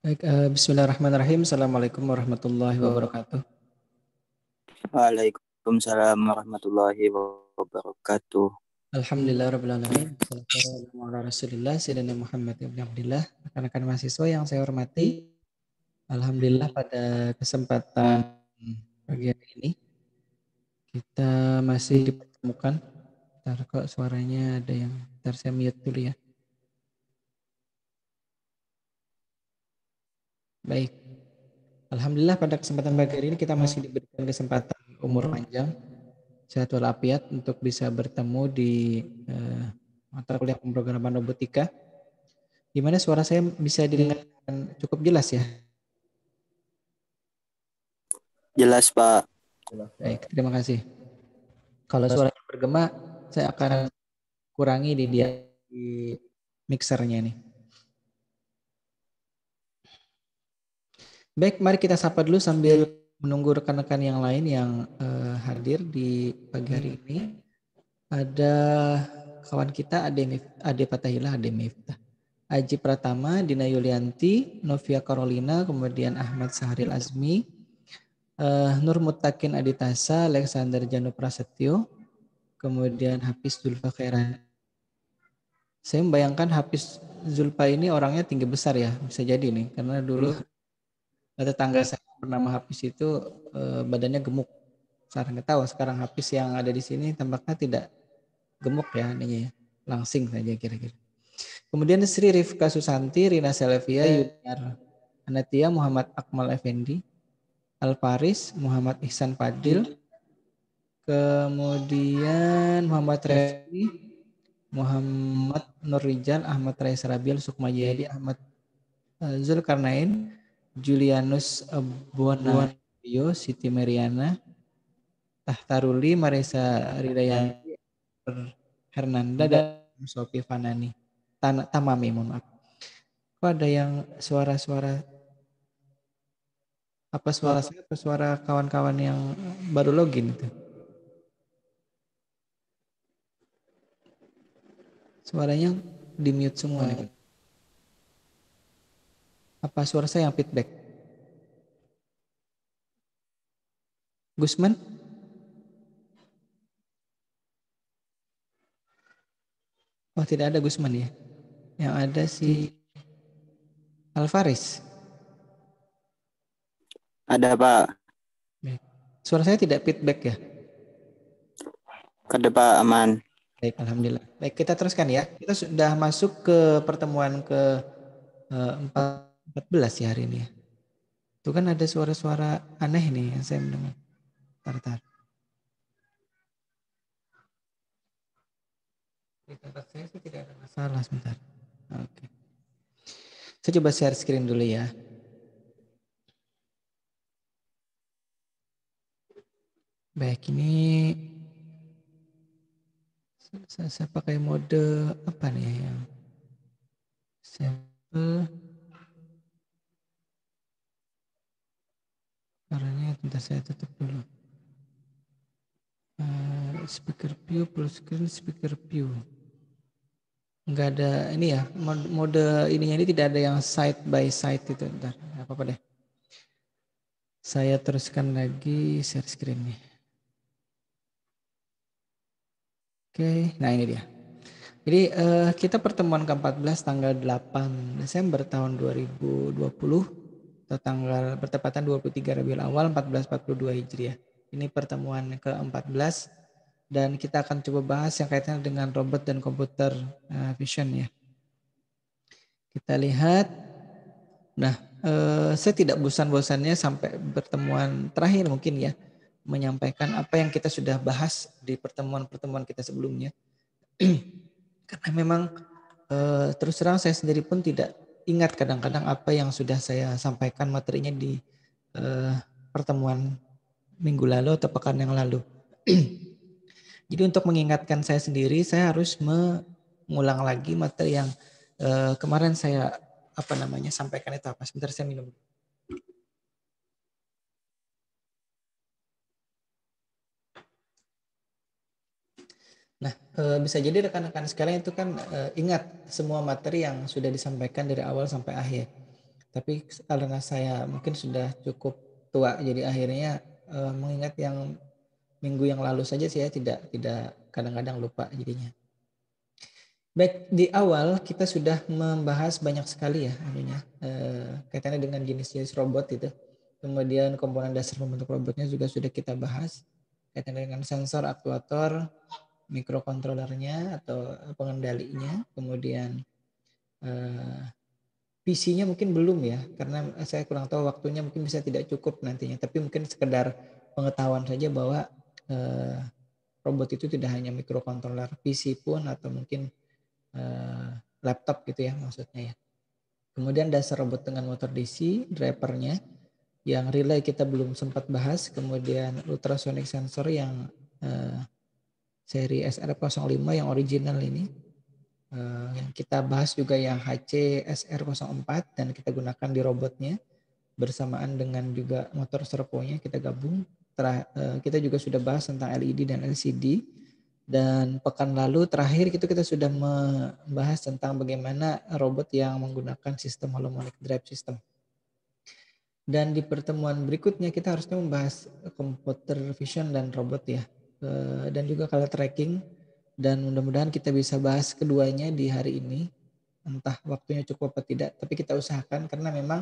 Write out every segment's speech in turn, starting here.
Baik, uh, Bismillahirrahmanirrahim. Assalamualaikum warahmatullahi wabarakatuh. Waalaikumsalam warahmatullahi wabarakatuh. Alhamdulillah Rabbil Alamin. Rasulillah Sayyidina Muhammad ibn Abdillah. Rekan-rekan mahasiswa yang saya hormati. Alhamdulillah pada kesempatan pagi hari ini kita masih dipertemukan. Ntar kok suaranya ada yang ntar saya mute dulu ya. Baik. Alhamdulillah pada kesempatan pagi hari ini kita masih diberikan kesempatan umur panjang, sehat walafiat untuk bisa bertemu di uh, mata kuliah pemrograman robotika. Di mana suara saya bisa didengar cukup jelas ya? Jelas, Pak. Baik, terima kasih. Kalau suara bergema, saya akan kurangi di dia di mixernya nih. Baik, mari kita sapa dulu sambil menunggu rekan-rekan yang lain yang uh, hadir di pagi hari ini. Ada kawan kita Ade, Ade Patahila, Ade Miftah. Aji Pratama, Dina Yulianti, Novia Carolina, kemudian Ahmad Saharil Azmi, uh, Nur Mutakin Aditasa, Alexander Janu Prasetyo, kemudian Hafiz Zulfa Khairan. Saya membayangkan Hafiz Zulfa ini orangnya tinggi besar ya, bisa jadi nih, karena dulu tetangga saya bernama Hafiz itu eh, badannya gemuk. Saya nggak tahu sekarang Hafiz yang ada di sini tampaknya tidak gemuk ya ininya ya. Langsing saja kira-kira. Kemudian Sri Rifka Susanti, Rina Selvia, Yuniar Anatia, Muhammad Akmal Effendi, Al Faris, Muhammad Ihsan Fadil, kemudian Muhammad Refi, Muhammad Nurrijal, Ahmad Rais Rabial, Sukma Jayadi, Ahmad eh, Zulkarnain, Julianus Buanayo, Siti Mariana, Tahtaruli, Marisa Ridayanti, Hernanda, dan Sofi Fanani. Tan Tamami, mohon maaf. Kok ada yang suara-suara apa suara saya atau suara kawan-kawan yang baru login itu? Suaranya di mute semua nih. Apa suara saya yang feedback? Gusman? Oh tidak ada Gusman ya. Yang ada si Alvaris. Ada Pak. Suara saya tidak feedback ya? Ada Pak aman. Baik, Alhamdulillah. Baik, kita teruskan ya. Kita sudah masuk ke pertemuan ke eh, empat 14 ya hari ini. Ya. Itu kan ada suara-suara aneh nih yang saya mendengar. Tar-tar. Di tempat saya sih tidak ada masalah sebentar. Oke. Saya coba share screen dulu ya. Baik, ini saya, saya pakai mode apa nih yang sample Caranya tidak saya tutup dulu. Uh, speaker view, full screen, speaker view. Enggak ada ini ya, mode, mode ininya ini tidak ada yang side by side itu. Bentar, apa-apa deh. Saya teruskan lagi share screen nih. Oke, nah ini dia. Jadi uh, kita pertemuan ke-14 tanggal 8 Desember tahun 2020 tanggal bertepatan 23 Rabiul Awal 1442 Hijriah. Ini pertemuan ke-14 dan kita akan coba bahas yang kaitannya dengan robot dan komputer uh, vision ya. Kita lihat. Nah, uh, saya tidak bosan-bosannya sampai pertemuan terakhir mungkin ya menyampaikan apa yang kita sudah bahas di pertemuan-pertemuan kita sebelumnya. Karena memang uh, terus terang saya sendiri pun tidak ingat kadang-kadang apa yang sudah saya sampaikan materinya di uh, pertemuan minggu lalu atau pekan yang lalu. Jadi untuk mengingatkan saya sendiri, saya harus mengulang lagi materi yang uh, kemarin saya apa namanya sampaikan itu apa. Sebentar saya minum. Nah, e, bisa jadi rekan-rekan sekalian itu kan e, ingat semua materi yang sudah disampaikan dari awal sampai akhir. Tapi karena saya mungkin sudah cukup tua, jadi akhirnya uh, mengingat yang minggu yang lalu saja saya tidak tidak kadang-kadang lupa jadinya. Baik di awal kita sudah membahas banyak sekali ya anunya kaitannya dengan jenis-jenis robot itu. Kemudian komponen dasar membentuk robotnya juga sudah kita bahas kaitannya dengan sensor, aktuator, mikrokontrolernya atau pengendalinya, kemudian uh, PC-nya mungkin belum ya, karena saya kurang tahu waktunya mungkin bisa tidak cukup nantinya. Tapi mungkin sekedar pengetahuan saja bahwa eh, robot itu tidak hanya mikrokontroler PC pun atau mungkin eh, laptop gitu ya maksudnya ya. Kemudian dasar robot dengan motor DC, drivernya, yang relay kita belum sempat bahas. Kemudian ultrasonic sensor yang eh, seri SR05 yang original ini yang kita bahas juga yang HC SR04 dan kita gunakan di robotnya bersamaan dengan juga motor servonya kita gabung. Uh, kita juga sudah bahas tentang LED dan LCD dan pekan lalu terakhir itu kita sudah membahas tentang bagaimana robot yang menggunakan sistem harmonic drive system. Dan di pertemuan berikutnya kita harusnya membahas computer vision dan robot ya. Uh, dan juga color tracking. Dan mudah-mudahan kita bisa bahas keduanya di hari ini. Entah waktunya cukup atau tidak. Tapi kita usahakan karena memang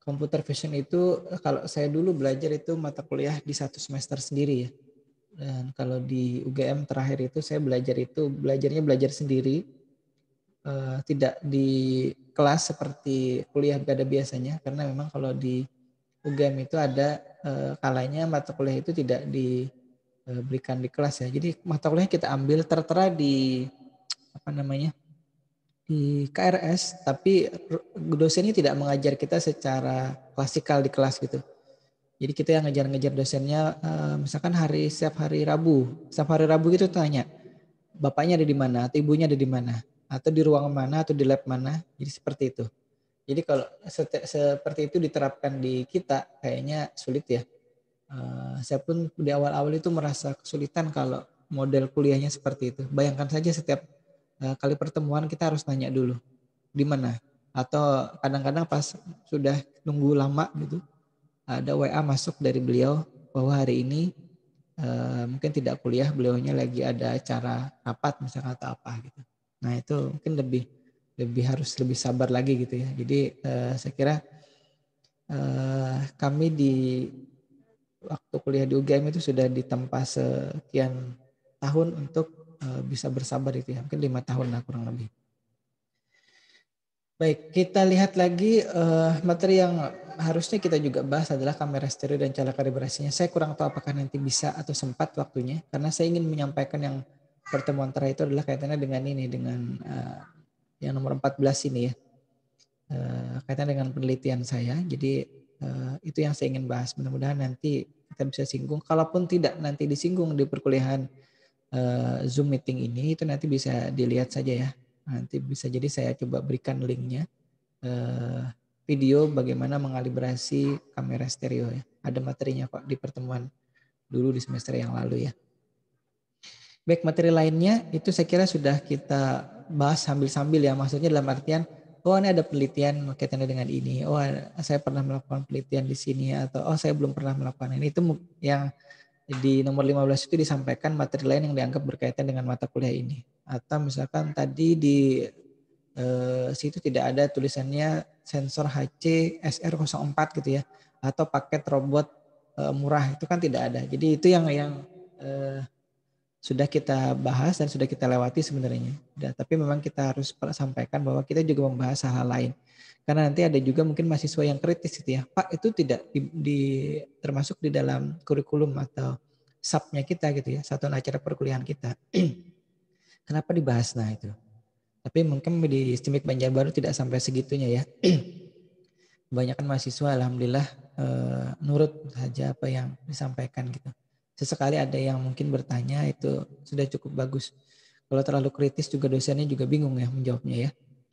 computer vision itu kalau saya dulu belajar itu mata kuliah di satu semester sendiri ya. Dan kalau di UGM terakhir itu saya belajar itu belajarnya belajar sendiri. Uh, tidak di kelas seperti kuliah pada biasanya. Karena memang kalau di UGM itu ada uh, kalanya mata kuliah itu tidak di Eh, berikan di kelas ya. Jadi mata kuliah kita ambil tertera di apa namanya di KRS, tapi dosennya tidak mengajar kita secara klasikal di kelas gitu. Jadi kita yang ngejar-ngejar dosennya, eh, misalkan hari setiap hari Rabu, setiap hari Rabu itu tanya, bapaknya ada di mana, atau ibunya ada di mana, atau di ruang mana, atau di lab mana. Jadi seperti itu. Jadi kalau seperti itu diterapkan di kita, kayaknya sulit ya. Uh, saya pun di awal-awal itu merasa kesulitan kalau model kuliahnya seperti itu. Bayangkan saja setiap uh, kali pertemuan kita harus nanya dulu di mana atau kadang-kadang pas sudah nunggu lama gitu ada WA masuk dari beliau bahwa hari ini uh, mungkin tidak kuliah beliaunya lagi ada acara rapat misalnya atau apa gitu. Nah itu mungkin lebih lebih harus lebih sabar lagi gitu ya. Jadi uh, saya kira uh, kami di waktu kuliah di UGM itu sudah ditempa sekian tahun untuk uh, bisa bersabar itu ya mungkin lima tahun lah kurang lebih. Baik, kita lihat lagi uh, materi yang harusnya kita juga bahas adalah kamera stereo dan cara kalibrasinya. Saya kurang tahu apakah nanti bisa atau sempat waktunya karena saya ingin menyampaikan yang pertemuan terakhir itu adalah kaitannya dengan ini dengan uh, yang nomor 14 ini ya. Uh, kaitannya dengan penelitian saya. Jadi Uh, itu yang saya ingin bahas. Mudah-mudahan nanti kita bisa singgung. Kalaupun tidak nanti disinggung di perkuliahan uh, Zoom meeting ini, itu nanti bisa dilihat saja ya. Nanti bisa jadi saya coba berikan linknya. Uh, video bagaimana mengalibrasi kamera stereo ya. Ada materinya kok di pertemuan dulu di semester yang lalu ya. Baik materi lainnya itu saya kira sudah kita bahas sambil-sambil ya. Maksudnya dalam artian oh ini ada penelitian kaitannya dengan ini. Oh saya pernah melakukan penelitian di sini atau oh saya belum pernah melakukan ini. Itu yang di nomor 15 itu disampaikan materi lain yang dianggap berkaitan dengan mata kuliah ini. Atau misalkan tadi di eh, situ tidak ada tulisannya sensor HC SR04 gitu ya atau paket robot eh, murah itu kan tidak ada. Jadi itu yang yang eh, sudah kita bahas dan sudah kita lewati sebenarnya. Dan, tapi memang kita harus sampaikan bahwa kita juga membahas hal-hal lain. Karena nanti ada juga mungkin mahasiswa yang kritis gitu ya. Pak itu tidak di, di termasuk di dalam kurikulum atau subnya kita gitu ya. Satu acara perkuliahan kita. Kenapa dibahas nah itu? Tapi mungkin di Stimik Banjarbaru tidak sampai segitunya ya. Kebanyakan mahasiswa alhamdulillah e, nurut saja apa yang disampaikan gitu sesekali ada yang mungkin bertanya itu sudah cukup bagus. Kalau terlalu kritis juga dosennya juga bingung ya menjawabnya ya.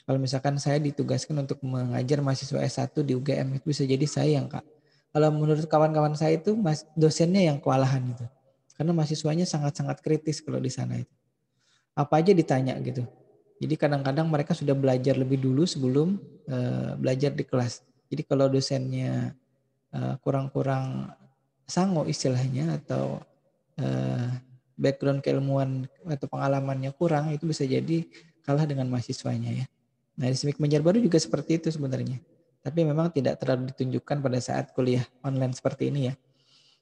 Kalau misalkan saya ditugaskan untuk mengajar mahasiswa S1 di UGM itu bisa jadi saya yang kak. Kalau menurut kawan-kawan saya itu dosennya yang kewalahan itu. Karena mahasiswanya sangat-sangat kritis kalau di sana itu. Apa aja ditanya gitu. Jadi kadang-kadang mereka sudah belajar lebih dulu sebelum uh, belajar di kelas. Jadi kalau dosennya eh, kurang-kurang sango istilahnya atau uh, background keilmuan atau pengalamannya kurang itu bisa jadi kalah dengan mahasiswanya ya. Nah di Semik Baru juga seperti itu sebenarnya. Tapi memang tidak terlalu ditunjukkan pada saat kuliah online seperti ini ya.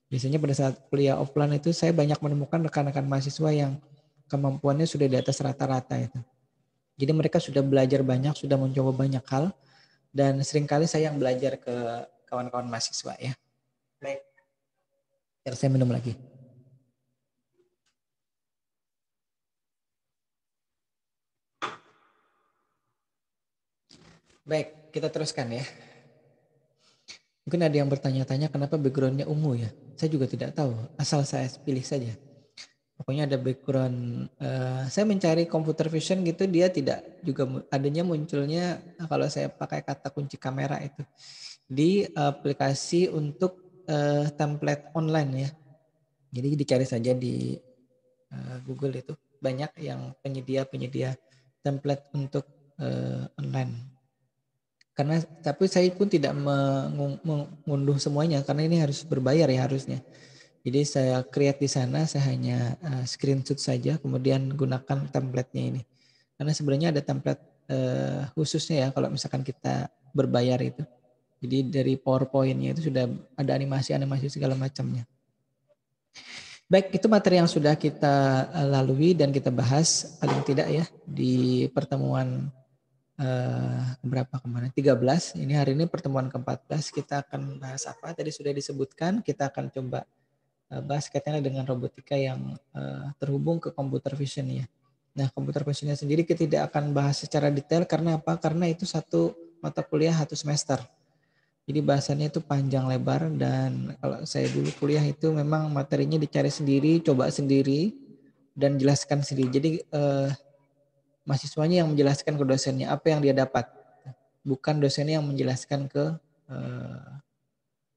Biasanya pada saat kuliah offline itu saya banyak menemukan rekan-rekan mahasiswa yang kemampuannya sudah di atas rata-rata itu. Jadi mereka sudah belajar banyak, sudah mencoba banyak hal, dan sering kali saya yang belajar ke kawan-kawan mahasiswa ya. Baik. Biar saya minum lagi. Baik, kita teruskan ya. Mungkin ada yang bertanya-tanya kenapa backgroundnya ungu ya. Saya juga tidak tahu, asal saya pilih saja. Pokoknya ada background, uh, saya mencari computer vision gitu, dia tidak juga adanya munculnya kalau saya pakai kata kunci kamera itu di aplikasi untuk uh, template online ya. Jadi dicari saja di uh, Google itu banyak yang penyedia-penyedia template untuk uh, online karena tapi saya pun tidak mengunduh semuanya karena ini harus berbayar ya harusnya. Jadi saya create di sana saya hanya uh, screenshot saja kemudian gunakan template-nya ini. Karena sebenarnya ada template uh, khususnya ya kalau misalkan kita berbayar itu. Jadi dari PowerPoint-nya itu sudah ada animasi-animasi segala macamnya. Baik, itu materi yang sudah kita eh, lalui dan kita bahas paling tidak ya di pertemuan uh, berapa kemarin? 13 ini hari ini pertemuan ke-14 kita akan bahas apa? Tadi sudah disebutkan. Kita akan coba uh, bahas kaitannya dengan robotika yang uh, terhubung ke computer vision ya nah computer visionnya sendiri kita tidak akan bahas secara detail. Karena apa? Karena itu satu mata kuliah satu semester jadi bahasannya itu panjang lebar dan kalau saya dulu kuliah itu memang materinya dicari sendiri coba sendiri dan jelaskan sendiri jadi uh, mahasiswanya yang menjelaskan ke dosennya apa yang dia dapat, bukan dosennya yang menjelaskan ke uh,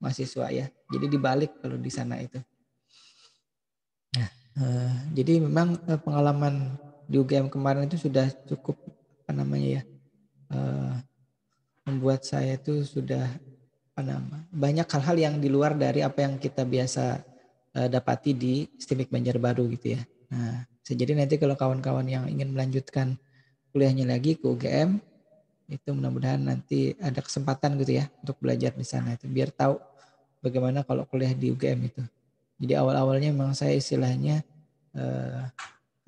mahasiswa ya. Jadi dibalik kalau di sana itu. Nah, uh, jadi memang uh, pengalaman di UGM kemarin itu sudah cukup apa namanya ya, uh, membuat saya itu sudah apa nama banyak hal-hal yang di luar dari apa yang kita biasa uh, dapati di STIMIK Banjarbaru gitu ya. Nah, jadi nanti kalau kawan-kawan yang ingin melanjutkan kuliahnya lagi ke UGM, itu mudah-mudahan nanti ada kesempatan gitu ya untuk belajar di sana itu biar tahu bagaimana kalau kuliah di UGM itu. Jadi awal-awalnya memang saya istilahnya eh,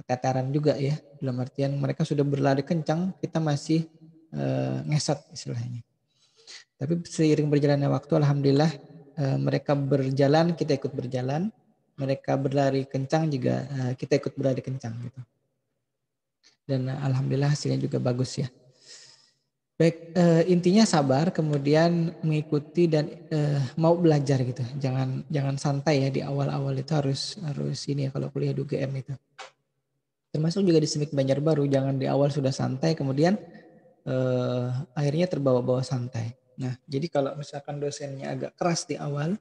keteteran juga ya dalam artian mereka sudah berlari kencang kita masih eh, ngesot istilahnya. Tapi seiring berjalannya waktu alhamdulillah eh, mereka berjalan kita ikut berjalan, mereka berlari kencang juga eh, kita ikut berlari kencang gitu dan alhamdulillah hasilnya juga bagus ya. Baik, intinya sabar, kemudian mengikuti dan mau belajar gitu. Jangan jangan santai ya di awal-awal itu harus harus ini ya kalau kuliah di UGM itu. Termasuk juga di Semik Banjarbaru, jangan di awal sudah santai, kemudian uh, akhirnya terbawa-bawa santai. Nah, jadi kalau misalkan dosennya agak keras di awal,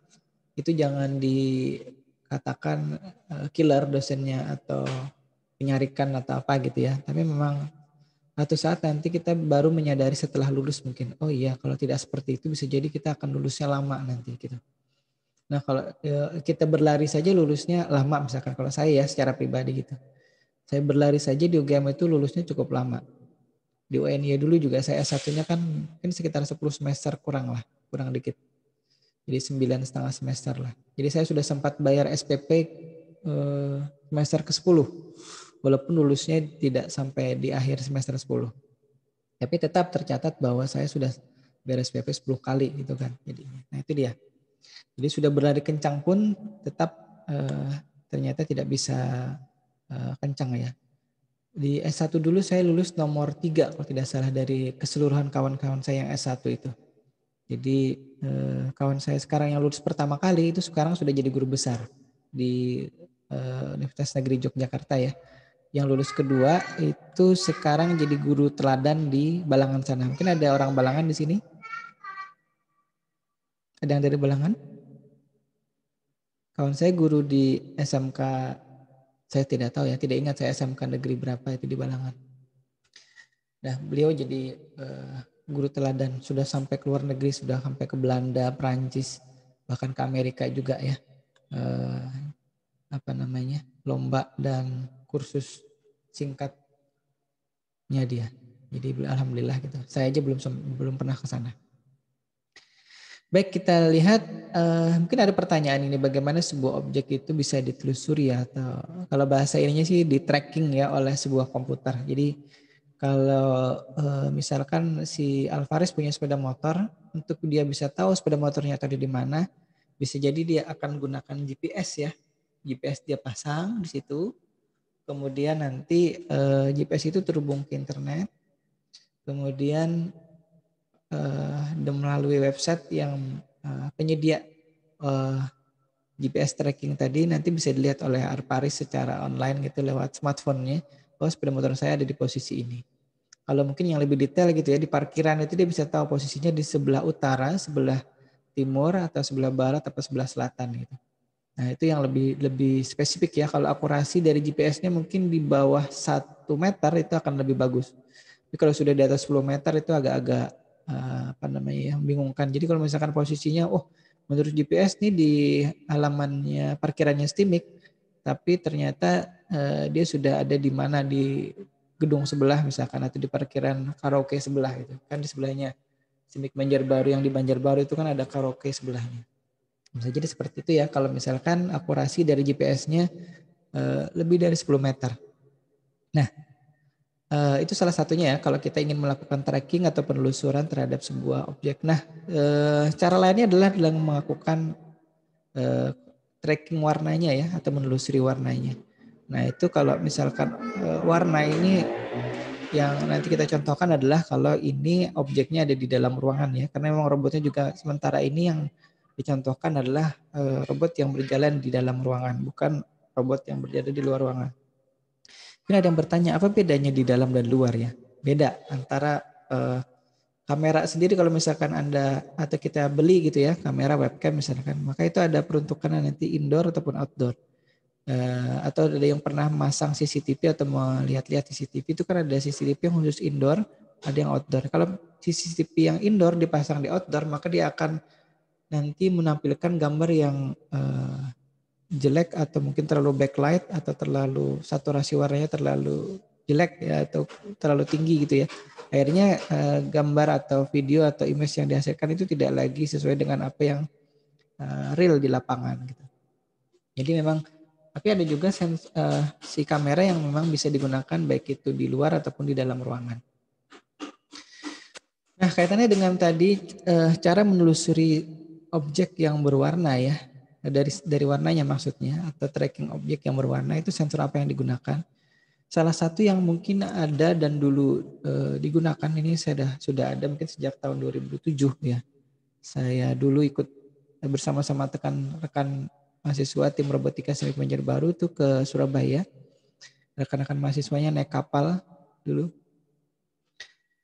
itu jangan dikatakan uh, killer dosennya atau menyarikan atau apa gitu ya. Tapi memang satu saat nanti kita baru menyadari setelah lulus mungkin, oh iya kalau tidak seperti itu bisa jadi kita akan lulusnya lama nanti gitu. Nah kalau ya, kita berlari saja lulusnya lama misalkan kalau saya ya secara pribadi gitu. Saya berlari saja di UGM itu lulusnya cukup lama. Di UNY dulu juga saya S1-nya kan mungkin sekitar 10 semester kurang lah, kurang dikit. Jadi sembilan setengah semester lah. Jadi saya sudah sempat bayar SPP eh, semester ke-10 walaupun lulusnya tidak sampai di akhir semester 10. Tapi tetap tercatat bahwa saya sudah beres PP 10 kali gitu kan. Jadi nah itu dia. Jadi sudah berlari kencang pun tetap eh, ternyata tidak bisa eh, kencang ya. Di S1 dulu saya lulus nomor 3 kalau tidak salah dari keseluruhan kawan-kawan saya yang S1 itu. Jadi eh, kawan saya sekarang yang lulus pertama kali itu sekarang sudah jadi guru besar di eh, Universitas Negeri Yogyakarta ya yang lulus kedua itu sekarang jadi guru teladan di Balangan sana. Mungkin ada orang Balangan di sini? Ada yang dari Balangan? Kawan saya guru di SMK, saya tidak tahu ya, tidak ingat saya SMK negeri berapa itu di Balangan. Nah, beliau jadi uh, guru teladan, sudah sampai ke luar negeri, sudah sampai ke Belanda, Prancis, bahkan ke Amerika juga ya. Eh, apa namanya? lomba dan kursus singkatnya dia. Jadi alhamdulillah gitu. Saya aja belum belum pernah ke sana. Baik kita lihat uh, mungkin ada pertanyaan ini bagaimana sebuah objek itu bisa ditelusuri ya atau kalau bahasa ininya sih di tracking ya oleh sebuah komputer. Jadi kalau uh, misalkan si Alvarez punya sepeda motor untuk dia bisa tahu sepeda motornya tadi di mana bisa jadi dia akan gunakan GPS ya. GPS dia pasang di situ. Kemudian nanti uh, eh, GPS itu terhubung ke internet. Kemudian uh, melalui website yang uh, penyedia uh, GPS tracking tadi nanti bisa dilihat oleh Arparis secara online gitu lewat smartphone-nya. Oh sepeda motor saya ada di posisi ini. Kalau mungkin yang lebih detail gitu ya di parkiran itu dia bisa tahu posisinya di sebelah utara, sebelah timur atau sebelah barat atau sebelah selatan gitu. Nah itu yang lebih lebih spesifik ya. Kalau akurasi dari GPS-nya mungkin di bawah satu meter itu akan lebih bagus. Tapi kalau sudah di atas 10 meter itu agak-agak Eh, apa namanya ya membingungkan. Jadi kalau misalkan posisinya oh menurut GPS nih di halamannya parkirannya Stimik tapi ternyata uh, dia sudah ada di mana di gedung sebelah misalkan atau di parkiran karaoke sebelah itu kan di sebelahnya Stimik Banjarbaru yang di Banjarbaru itu kan ada karaoke sebelahnya. Bisa jadi seperti itu ya kalau misalkan akurasi dari GPS-nya uh, lebih dari 10 meter. Nah, Uh, itu salah satunya ya kalau kita ingin melakukan tracking atau penelusuran terhadap sebuah objek. Nah, uh, cara lainnya adalah dalam melakukan uh, tracking warnanya ya atau menelusuri warnanya. Nah, itu kalau misalkan uh, warna ini yang nanti kita contohkan adalah kalau ini objeknya ada di dalam ruangan ya. Karena memang robotnya juga sementara ini yang dicontohkan adalah uh, robot yang berjalan di dalam ruangan, bukan robot yang berada di luar ruangan. Mungkin ada yang bertanya apa bedanya di dalam dan luar ya? Beda antara uh, kamera sendiri kalau misalkan Anda atau kita beli gitu ya, kamera webcam misalkan, maka itu ada peruntukan nanti indoor ataupun outdoor. Uh, atau ada yang pernah masang CCTV atau melihat-lihat CCTV itu kan ada CCTV yang khusus indoor, ada yang outdoor. Kalau CCTV yang indoor dipasang di outdoor, maka dia akan nanti menampilkan gambar yang uh, jelek atau mungkin terlalu backlight atau terlalu saturasi warnanya terlalu jelek ya atau terlalu tinggi gitu ya. Akhirnya uh, gambar atau video atau image yang dihasilkan itu tidak lagi sesuai dengan apa yang uh, real di lapangan gitu. Jadi memang tapi ada juga sens, uh, si kamera yang memang bisa digunakan baik itu di luar ataupun di dalam ruangan. Nah, kaitannya dengan tadi uh, cara menelusuri objek yang berwarna ya dari dari warnanya maksudnya atau tracking objek yang berwarna itu sensor apa yang digunakan. Salah satu yang mungkin ada dan dulu e, digunakan ini saya sudah sudah ada mungkin sejak tahun 2007 ya. Saya dulu ikut bersama-sama tekan rekan mahasiswa tim robotika Semik Baru itu ke Surabaya. Rekan-rekan mahasiswanya naik kapal dulu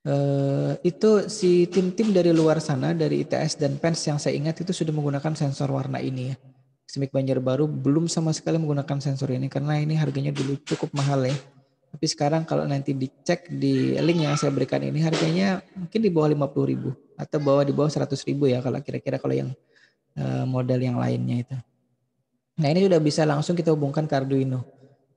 Uh, itu si tim-tim dari luar sana dari ITS dan PENS yang saya ingat itu sudah menggunakan sensor warna ini ya. Semik Banjarbaru belum sama sekali menggunakan sensor ini karena ini harganya dulu cukup mahal ya. Tapi sekarang kalau nanti dicek di link yang saya berikan ini harganya mungkin di bawah 50 ribu atau bawah di bawah 100 ribu ya kalau kira-kira kalau yang uh, model yang lainnya itu. Nah ini sudah bisa langsung kita hubungkan ke Arduino.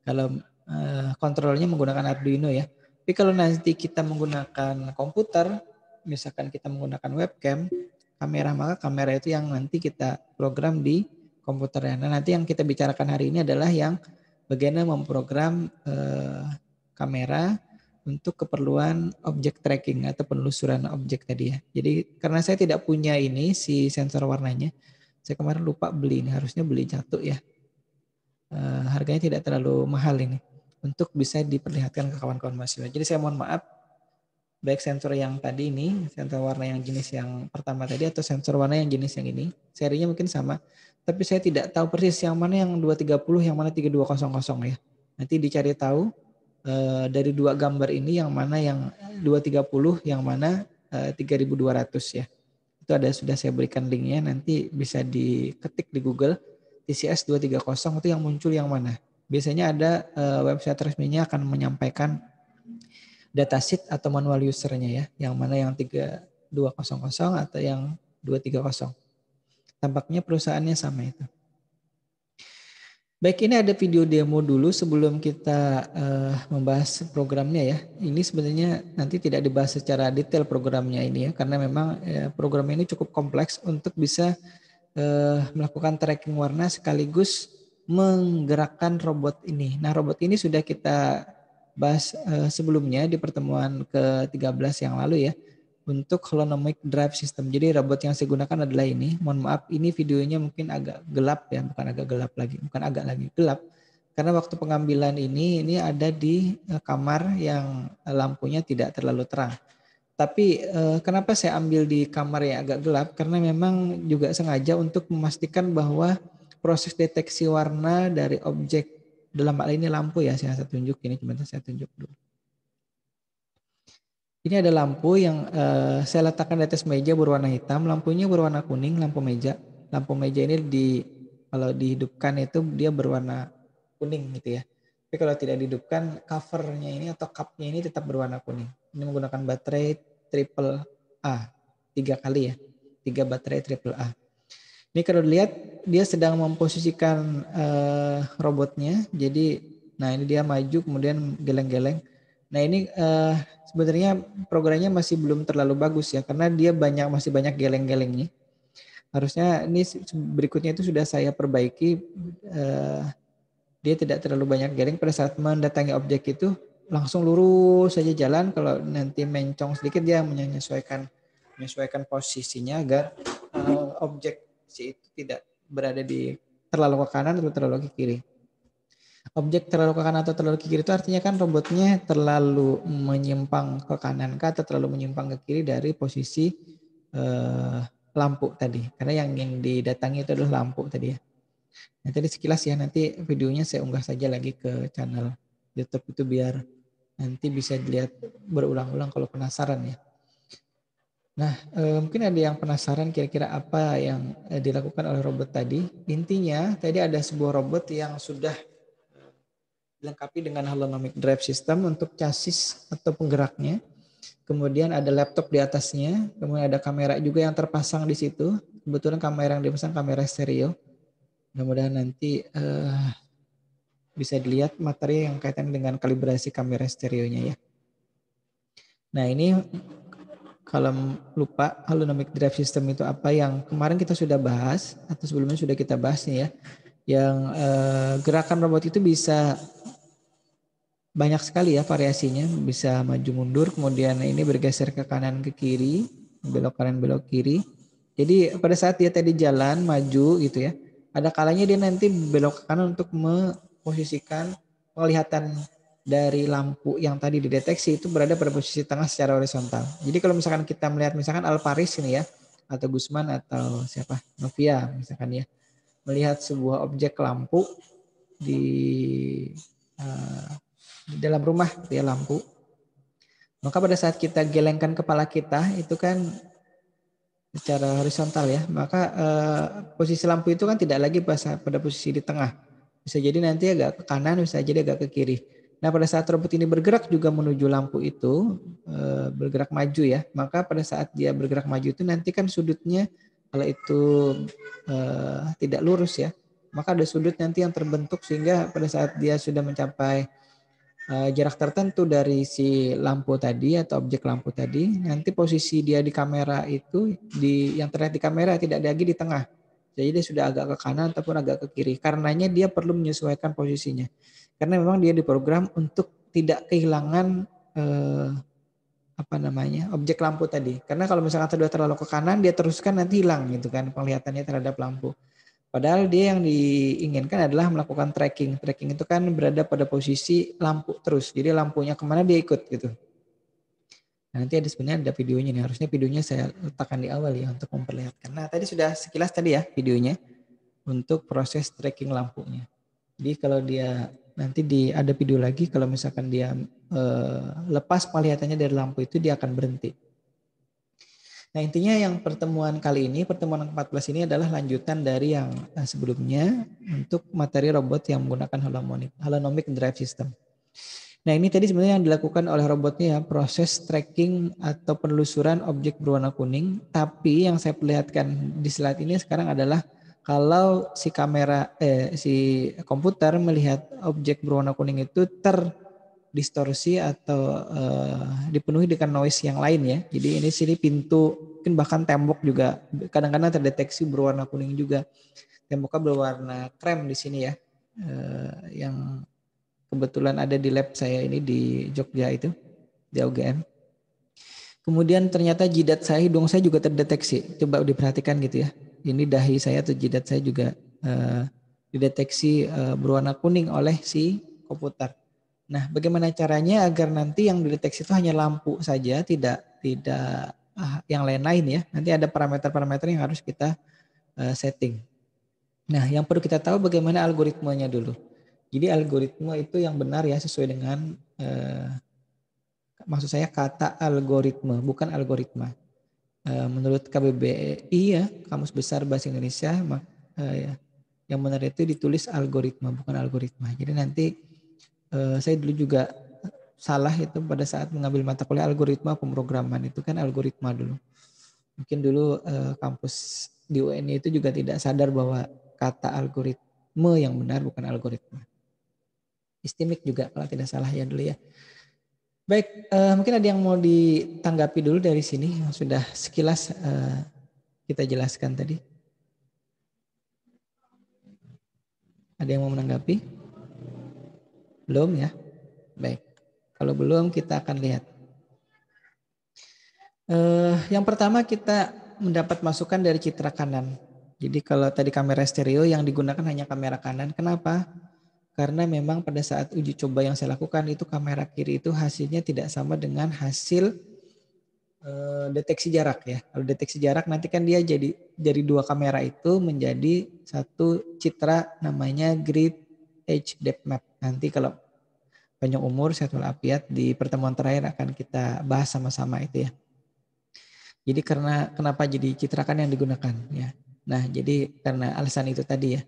Kalau uh, kontrolnya menggunakan Arduino ya. Tapi kalau nanti kita menggunakan komputer, misalkan kita menggunakan webcam, kamera, maka kamera itu yang nanti kita program di komputernya. Nah nanti yang kita bicarakan hari ini adalah yang bagaimana memprogram eh, kamera untuk keperluan objek tracking atau penelusuran objek tadi ya. Jadi karena saya tidak punya ini si sensor warnanya, saya kemarin lupa beli ini, harusnya beli jatuh ya. Eh, harganya tidak terlalu mahal ini untuk bisa diperlihatkan ke kawan-kawan mahasiswa. Jadi saya mohon maaf baik sensor yang tadi ini, sensor warna yang jenis yang pertama tadi atau sensor warna yang jenis yang ini, serinya mungkin sama, tapi saya tidak tahu persis yang mana yang 230, yang mana 3200 ya. Nanti dicari tahu e, dari dua gambar ini yang mana yang 230, yang mana e, eh, 3200 ya. Itu ada sudah saya berikan linknya, nanti bisa diketik di Google TCS 230 itu yang muncul yang mana biasanya ada uh, website resminya akan menyampaikan datasheet atau manual usernya ya, yang mana yang 3200 atau yang 230. Tampaknya perusahaannya sama itu. Baik, ini ada video demo dulu sebelum kita uh, membahas programnya ya. Ini sebenarnya nanti tidak dibahas secara detail programnya ini ya, karena memang ya, programnya ini cukup kompleks untuk bisa uh, melakukan tracking warna sekaligus menggerakkan robot ini. Nah, robot ini sudah kita bahas uh, sebelumnya di pertemuan ke-13 yang lalu ya untuk holonomic drive system. Jadi robot yang saya gunakan adalah ini. Mohon maaf, ini videonya mungkin agak gelap ya, bukan agak gelap lagi, bukan agak lagi gelap. Karena waktu pengambilan ini ini ada di eh, kamar yang lampunya tidak terlalu terang. Tapi eh, kenapa saya ambil di kamar yang agak gelap? Karena memang juga sengaja untuk memastikan bahwa proses deteksi warna dari objek dalam hal ini lampu ya saya tunjuk ini cuma saya tunjuk dulu. Ini ada lampu yang uh, saya letakkan di atas meja berwarna hitam, lampunya berwarna kuning, lampu meja. Lampu meja ini di kalau dihidupkan itu dia berwarna kuning gitu ya. Tapi kalau tidak dihidupkan covernya ini atau cupnya ini tetap berwarna kuning. Ini menggunakan baterai triple A tiga kali ya, tiga baterai triple A. Ini kalau dilihat dia sedang memposisikan uh, robotnya. Jadi, nah ini dia maju kemudian geleng-geleng. Nah ini uh, sebenarnya programnya masih belum terlalu bagus ya karena dia banyak masih banyak geleng-gelengnya. Harusnya ini berikutnya itu sudah saya perbaiki uh, dia tidak terlalu banyak geleng pada saat mendatangi objek itu langsung lurus saja jalan kalau nanti mencong sedikit dia menyesuaikan menyesuaikan posisinya agar uh, objek si itu tidak berada di terlalu ke kanan atau terlalu ke kiri objek terlalu ke kanan atau terlalu ke kiri itu artinya kan robotnya terlalu menyimpang ke kanan kah atau terlalu menyimpang ke kiri dari posisi uh, lampu tadi. Karena yang ingin didatangi itu adalah lampu tadi ya. Nah, tadi sekilas ya nanti videonya saya unggah saja lagi ke channel YouTube itu biar nanti bisa dilihat berulang-ulang kalau penasaran ya. Nah, eh, mungkin ada yang penasaran kira-kira apa yang eh, dilakukan oleh robot tadi. Intinya tadi ada sebuah robot yang sudah dilengkapi dengan holonomic drive system untuk chassis atau penggeraknya. Kemudian ada laptop di atasnya, kemudian ada kamera juga yang terpasang di situ. Kebetulan kamera yang dipasang kamera stereo. Kemudian nanti bisa dilihat materi yang kaitan dengan kalibrasi kamera stereonya ya. Nah ini kalau lupa holonomic drive system itu apa yang kemarin kita sudah bahas atau sebelumnya sudah kita bahas nih ya yang eh, gerakan robot itu bisa banyak sekali ya variasinya. Bisa maju mundur kemudian ini bergeser ke kanan ke kiri belok kanan belok kiri. Jadi pada saat dia tadi jalan maju gitu ya ada kalanya dia nanti belok ke kanan untuk memposisikan penglihatan dari lampu yang tadi dideteksi itu berada pada posisi tengah secara horizontal. Jadi kalau misalkan kita melihat misalkan Alparis ini ya atau Gusman atau siapa Novia misalkan ya melihat sebuah objek lampu di uh, di dalam rumah ya lampu. Maka pada saat kita gelengkan kepala kita itu kan secara horizontal ya, maka uh, posisi lampu itu kan tidak lagi pada posisi di tengah. Bisa jadi nanti agak ke kanan, bisa jadi agak ke kiri. Nah pada saat robot ini bergerak juga menuju lampu itu uh, bergerak maju ya, maka pada saat dia bergerak maju itu nanti kan sudutnya kalau itu uh, tidak lurus ya, maka ada sudut nanti yang terbentuk sehingga pada saat dia sudah mencapai uh, jarak tertentu dari si lampu tadi atau objek lampu tadi, nanti posisi dia di kamera itu di yang terlihat di kamera tidak lagi di tengah. Jadi dia sudah agak ke kanan ataupun agak ke kiri. Karenanya dia perlu menyesuaikan posisinya. Karena memang dia diprogram untuk tidak kehilangan eh, apa namanya objek lampu tadi. Karena kalau misalkan sudah terlalu ke kanan, dia teruskan nanti hilang gitu kan penglihatannya terhadap lampu. Padahal dia yang diinginkan adalah melakukan tracking. Tracking itu kan berada pada posisi lampu terus. Jadi lampunya ke mana dia ikut gitu. Nah, nanti ada sebenarnya ada videonya nih. Harusnya videonya saya letakkan di awal ya untuk memperlihatkan. Nah tadi sudah sekilas tadi ya videonya untuk proses tracking lampunya. Jadi kalau dia nanti di ada video lagi kalau misalkan dia eh, lepas penglihatannya dari lampu itu dia akan berhenti. Nah intinya yang pertemuan kali ini, pertemuan 14 ini adalah lanjutan dari yang eh, sebelumnya untuk materi robot yang menggunakan holonomic, holonomic drive system. Nah ini tadi sebenarnya yang dilakukan oleh robotnya ya proses tracking atau penelusuran objek berwarna kuning. Tapi yang saya perlihatkan di slide ini sekarang adalah kalau si kamera eh, si komputer melihat objek berwarna kuning itu terdistorsi atau eh, dipenuhi dengan noise yang lain ya. Jadi ini sini pintu mungkin bahkan tembok juga kadang-kadang terdeteksi berwarna kuning juga. Temboknya berwarna krem di sini ya. Eh, yang kebetulan ada di lab saya ini di Jogja itu di UGM. Kemudian ternyata jidat saya, hidung saya juga terdeteksi. Coba diperhatikan gitu ya. Ini dahi saya atau jidat saya juga uh, dideteksi uh, berwarna kuning oleh si komputer. Nah, bagaimana caranya agar nanti yang dideteksi itu hanya lampu saja, tidak tidak uh, yang lain-lain ya. Nanti ada parameter-parameter yang harus kita uh, setting. Nah, yang perlu kita tahu bagaimana algoritmanya dulu. Jadi algoritma itu yang benar ya sesuai dengan eh, maksud saya kata algoritma bukan algoritma. Eh, menurut KBBI ya Kamus Besar Bahasa Indonesia eh, ya, yang benar itu ditulis algoritma bukan algoritma. Jadi nanti eh, saya dulu juga salah itu pada saat mengambil mata kuliah algoritma pemrograman itu kan algoritma dulu. Mungkin dulu kampus di UNI itu juga tidak sadar bahwa kata algoritma yang benar bukan algoritma. Istimik juga kalau tidak salah ya dulu ya. Baik, uh, mungkin ada yang mau ditanggapi dulu dari sini yang sudah sekilas uh, kita jelaskan tadi. Ada yang mau menanggapi? Belum ya? Baik. Kalau belum kita akan lihat. Uh, yang pertama kita mendapat masukan dari citra kanan. Jadi kalau tadi kamera stereo yang digunakan hanya kamera kanan. Kenapa? Karena memang pada saat uji coba yang saya lakukan itu kamera kiri itu hasilnya tidak sama dengan hasil uh, deteksi jarak ya. Kalau deteksi jarak nanti kan dia jadi dari dua kamera itu menjadi satu citra namanya grid edge depth map. Nanti kalau banyak umur saya afiat di pertemuan terakhir akan kita bahas sama-sama itu ya. Jadi karena kenapa jadi citrakan yang digunakan ya. Nah, jadi karena alasan itu tadi ya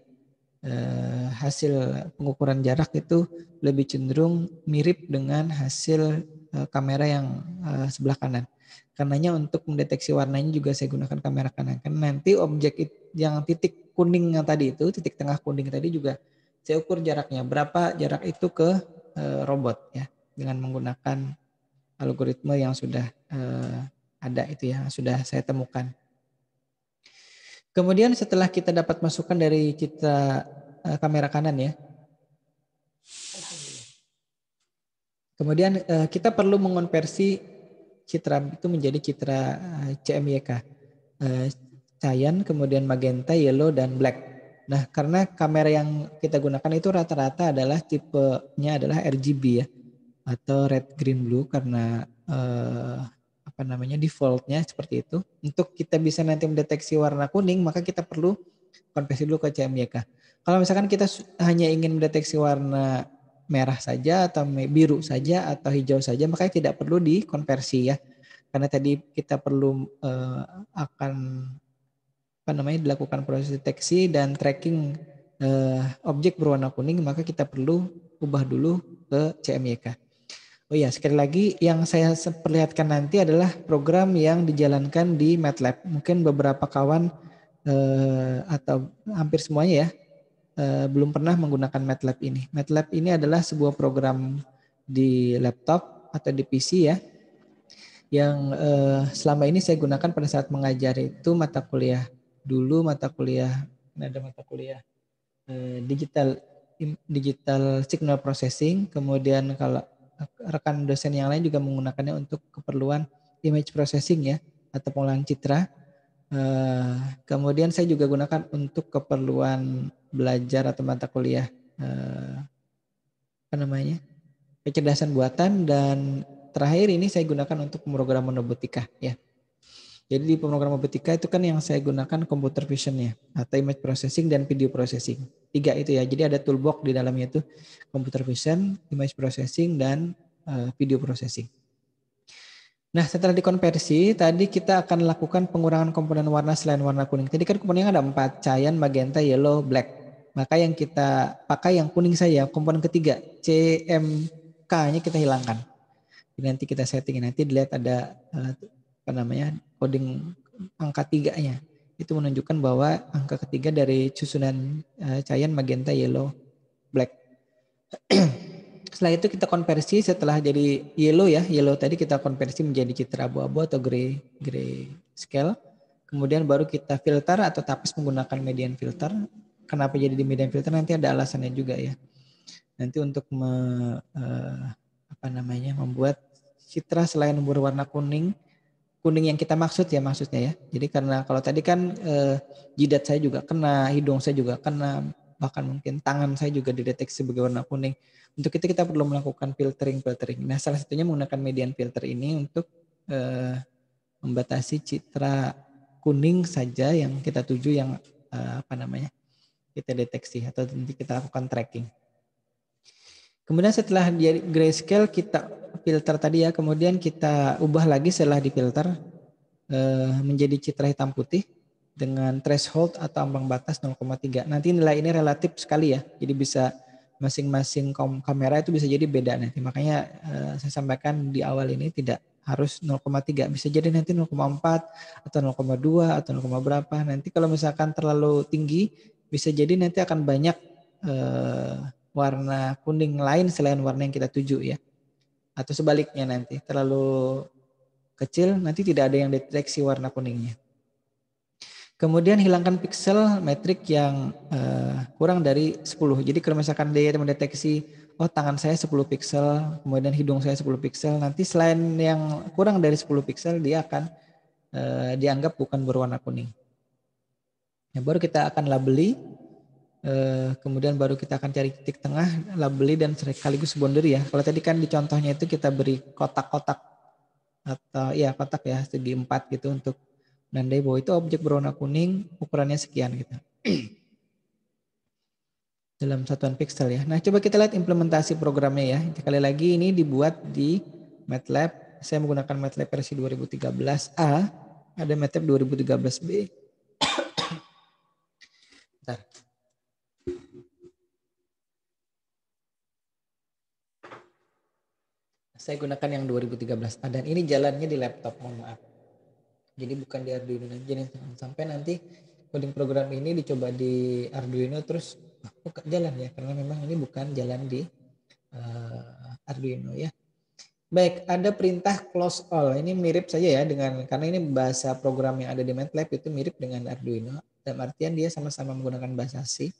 eh, hasil pengukuran jarak itu lebih cenderung mirip dengan hasil eh, kamera yang eh, sebelah kanan. Karenanya untuk mendeteksi warnanya juga saya gunakan kamera kanan. Karena nanti objek yang titik kuning yang tadi itu, titik tengah kuning tadi juga saya ukur jaraknya. Berapa jarak itu ke eh, robot ya. Dengan menggunakan algoritma yang sudah eh, ada itu ya, sudah saya temukan. Kemudian setelah kita dapat masukan dari kita uh, kamera kanan ya. Kemudian uh, kita perlu mengonversi citra itu menjadi citra uh, eh, CMYK. Uh, cyan, kemudian magenta, yellow, dan black. Nah, karena kamera yang kita gunakan itu rata-rata adalah tipenya adalah RGB ya, atau red, green, blue karena uh, apa namanya defaultnya seperti itu. Untuk kita bisa nanti mendeteksi warna kuning, maka kita perlu konversi dulu ke CMYK. Kalau misalkan kita hanya ingin mendeteksi warna merah saja atau biru saja atau hijau saja, maka tidak perlu dikonversi ya. Karena tadi kita perlu uh, akan apa namanya dilakukan proses deteksi dan tracking uh, objek berwarna kuning, maka kita perlu ubah dulu ke CMYK. Oh ya, sekali lagi yang saya perlihatkan nanti adalah program yang dijalankan di MATLAB. Mungkin beberapa kawan eh, atau hampir semuanya ya eh, belum pernah menggunakan MATLAB ini. MATLAB ini adalah sebuah program di laptop atau di PC ya yang eh, selama ini saya gunakan pada saat mengajar itu mata kuliah dulu mata kuliah ada mata kuliah eh, digital digital signal processing kemudian kalau rekan dosen yang lain juga menggunakannya untuk keperluan image processing ya atau pengolahan citra. Uh, kemudian saya juga gunakan untuk keperluan belajar atau mata kuliah uh, apa namanya kecerdasan buatan dan terakhir ini saya gunakan untuk pemrograman robotika ya. Jadi di pemrograman robotika itu kan yang saya gunakan computer vision ya atau image processing dan video processing. Tiga itu ya. Jadi ada toolbox di dalamnya itu computer vision, image processing dan uh, video processing. Nah, setelah dikonversi, tadi kita akan lakukan pengurangan komponen warna selain warna kuning. Tadi kan komponennya ada empat, cyan, magenta, yellow, black. Maka yang kita pakai yang kuning saja, komponen ketiga, CMK K-nya kita hilangkan. Jadi nanti kita setting nanti dilihat ada uh, apa namanya coding angka tiganya. Itu menunjukkan bahwa angka ketiga dari susunan uh, cyan magenta yellow black. Setelah itu kita konversi setelah jadi yellow ya yellow tadi kita konversi menjadi citra abu-abu atau gray gray scale. Kemudian baru kita filter atau tapis menggunakan median filter. Kenapa jadi di median filter? Nanti ada alasannya juga ya. Nanti untuk me, uh, apa namanya membuat citra selain berwarna kuning kuning yang kita maksud ya maksudnya ya. Jadi karena kalau tadi kan eh, jidat saya juga kena, hidung saya juga kena, bahkan mungkin tangan saya juga dideteksi sebagai warna kuning. Untuk itu kita perlu melakukan filtering filtering. Nah salah satunya menggunakan median filter ini untuk eh, membatasi citra kuning saja yang kita tuju yang eh, apa namanya kita deteksi atau nanti kita lakukan tracking. Kemudian setelah dia grayscale kita filter tadi ya, kemudian kita ubah lagi setelah difilter eh, menjadi citra hitam putih dengan threshold atau ambang batas 0,3. Nanti nilai ini relatif sekali ya, jadi bisa masing-masing kamera itu bisa jadi beda nanti. Makanya eh, saya sampaikan di awal ini tidak harus 0,3 bisa jadi nanti 0,4 atau 0,2 atau 0, berapa. Nanti kalau misalkan terlalu tinggi bisa jadi nanti akan banyak eh, warna kuning lain selain warna yang kita tuju ya. Atau sebaliknya nanti terlalu kecil nanti tidak ada yang deteksi warna kuningnya. Kemudian hilangkan pixel metrik yang uh, kurang dari 10. Jadi kalau misalkan dia mendeteksi oh tangan saya 10 pixel, kemudian hidung saya 10 pixel, nanti selain yang kurang dari 10 pixel dia akan uh, dianggap bukan berwarna kuning. Ya, baru kita akan labeli kemudian baru kita akan cari titik tengah, labeli dan sekaligus boundary ya. Kalau tadi kan di contohnya itu kita beri kotak-kotak atau ya kotak ya segi empat gitu untuk menandai bahwa itu objek berwarna kuning ukurannya sekian gitu. Dalam satuan pixel ya. Nah coba kita lihat implementasi programnya ya. Sekali lagi ini dibuat di MATLAB. Saya menggunakan MATLAB versi 2013A. Ada MATLAB 2013B. Bentar. Saya gunakan yang 2013 dan ini jalannya di laptop, mohon maaf. Jadi bukan di Arduino. Jadi sampai nanti coding program ini dicoba di Arduino terus bukan jalan ya karena memang ini bukan jalan di uh, Arduino ya. Baik, ada perintah close all. Ini mirip saja ya dengan karena ini bahasa program yang ada di MATLAB itu mirip dengan Arduino. Dan artian dia sama-sama menggunakan bahasa C.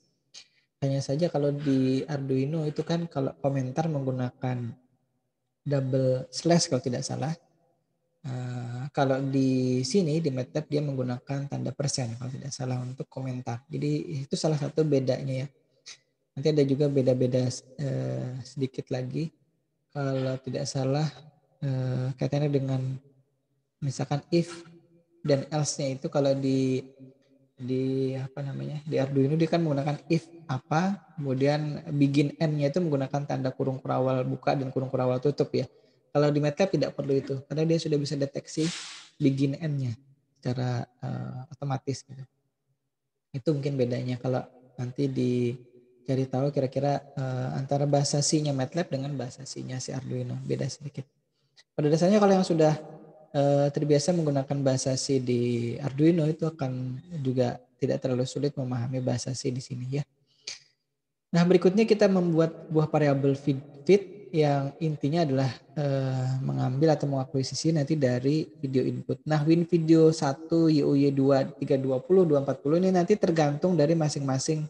Hanya saja kalau di Arduino itu kan kalau komentar menggunakan double slash kalau tidak salah. Uh, kalau di sini di MATLAB dia menggunakan tanda persen kalau tidak salah untuk komentar. Jadi itu salah satu bedanya ya. Nanti ada juga beda-beda uh, sedikit lagi. Kalau tidak salah uh, kaitannya dengan misalkan if dan else-nya itu kalau di di apa namanya di Arduino dia kan menggunakan if apa kemudian begin end-nya itu menggunakan tanda kurung kurawal buka dan kurung kurawal tutup ya. Kalau di MATLAB tidak perlu itu karena dia sudah bisa deteksi begin end-nya secara uh, otomatis gitu. Itu mungkin bedanya. Kalau nanti dicari tahu kira-kira uh, antara bahasa C-nya MATLAB dengan bahasa C-nya si Arduino. Beda sedikit. Pada dasarnya kalau yang sudah Eh, terbiasa menggunakan bahasa C di Arduino itu akan juga tidak terlalu sulit memahami bahasa C di sini ya. Nah berikutnya kita membuat buah variabel feed, feed yang intinya adalah uh, mengambil atau mengakuisisi nanti dari video input. Nah win video 1, YUY2, 320, 240 ini nanti tergantung dari masing-masing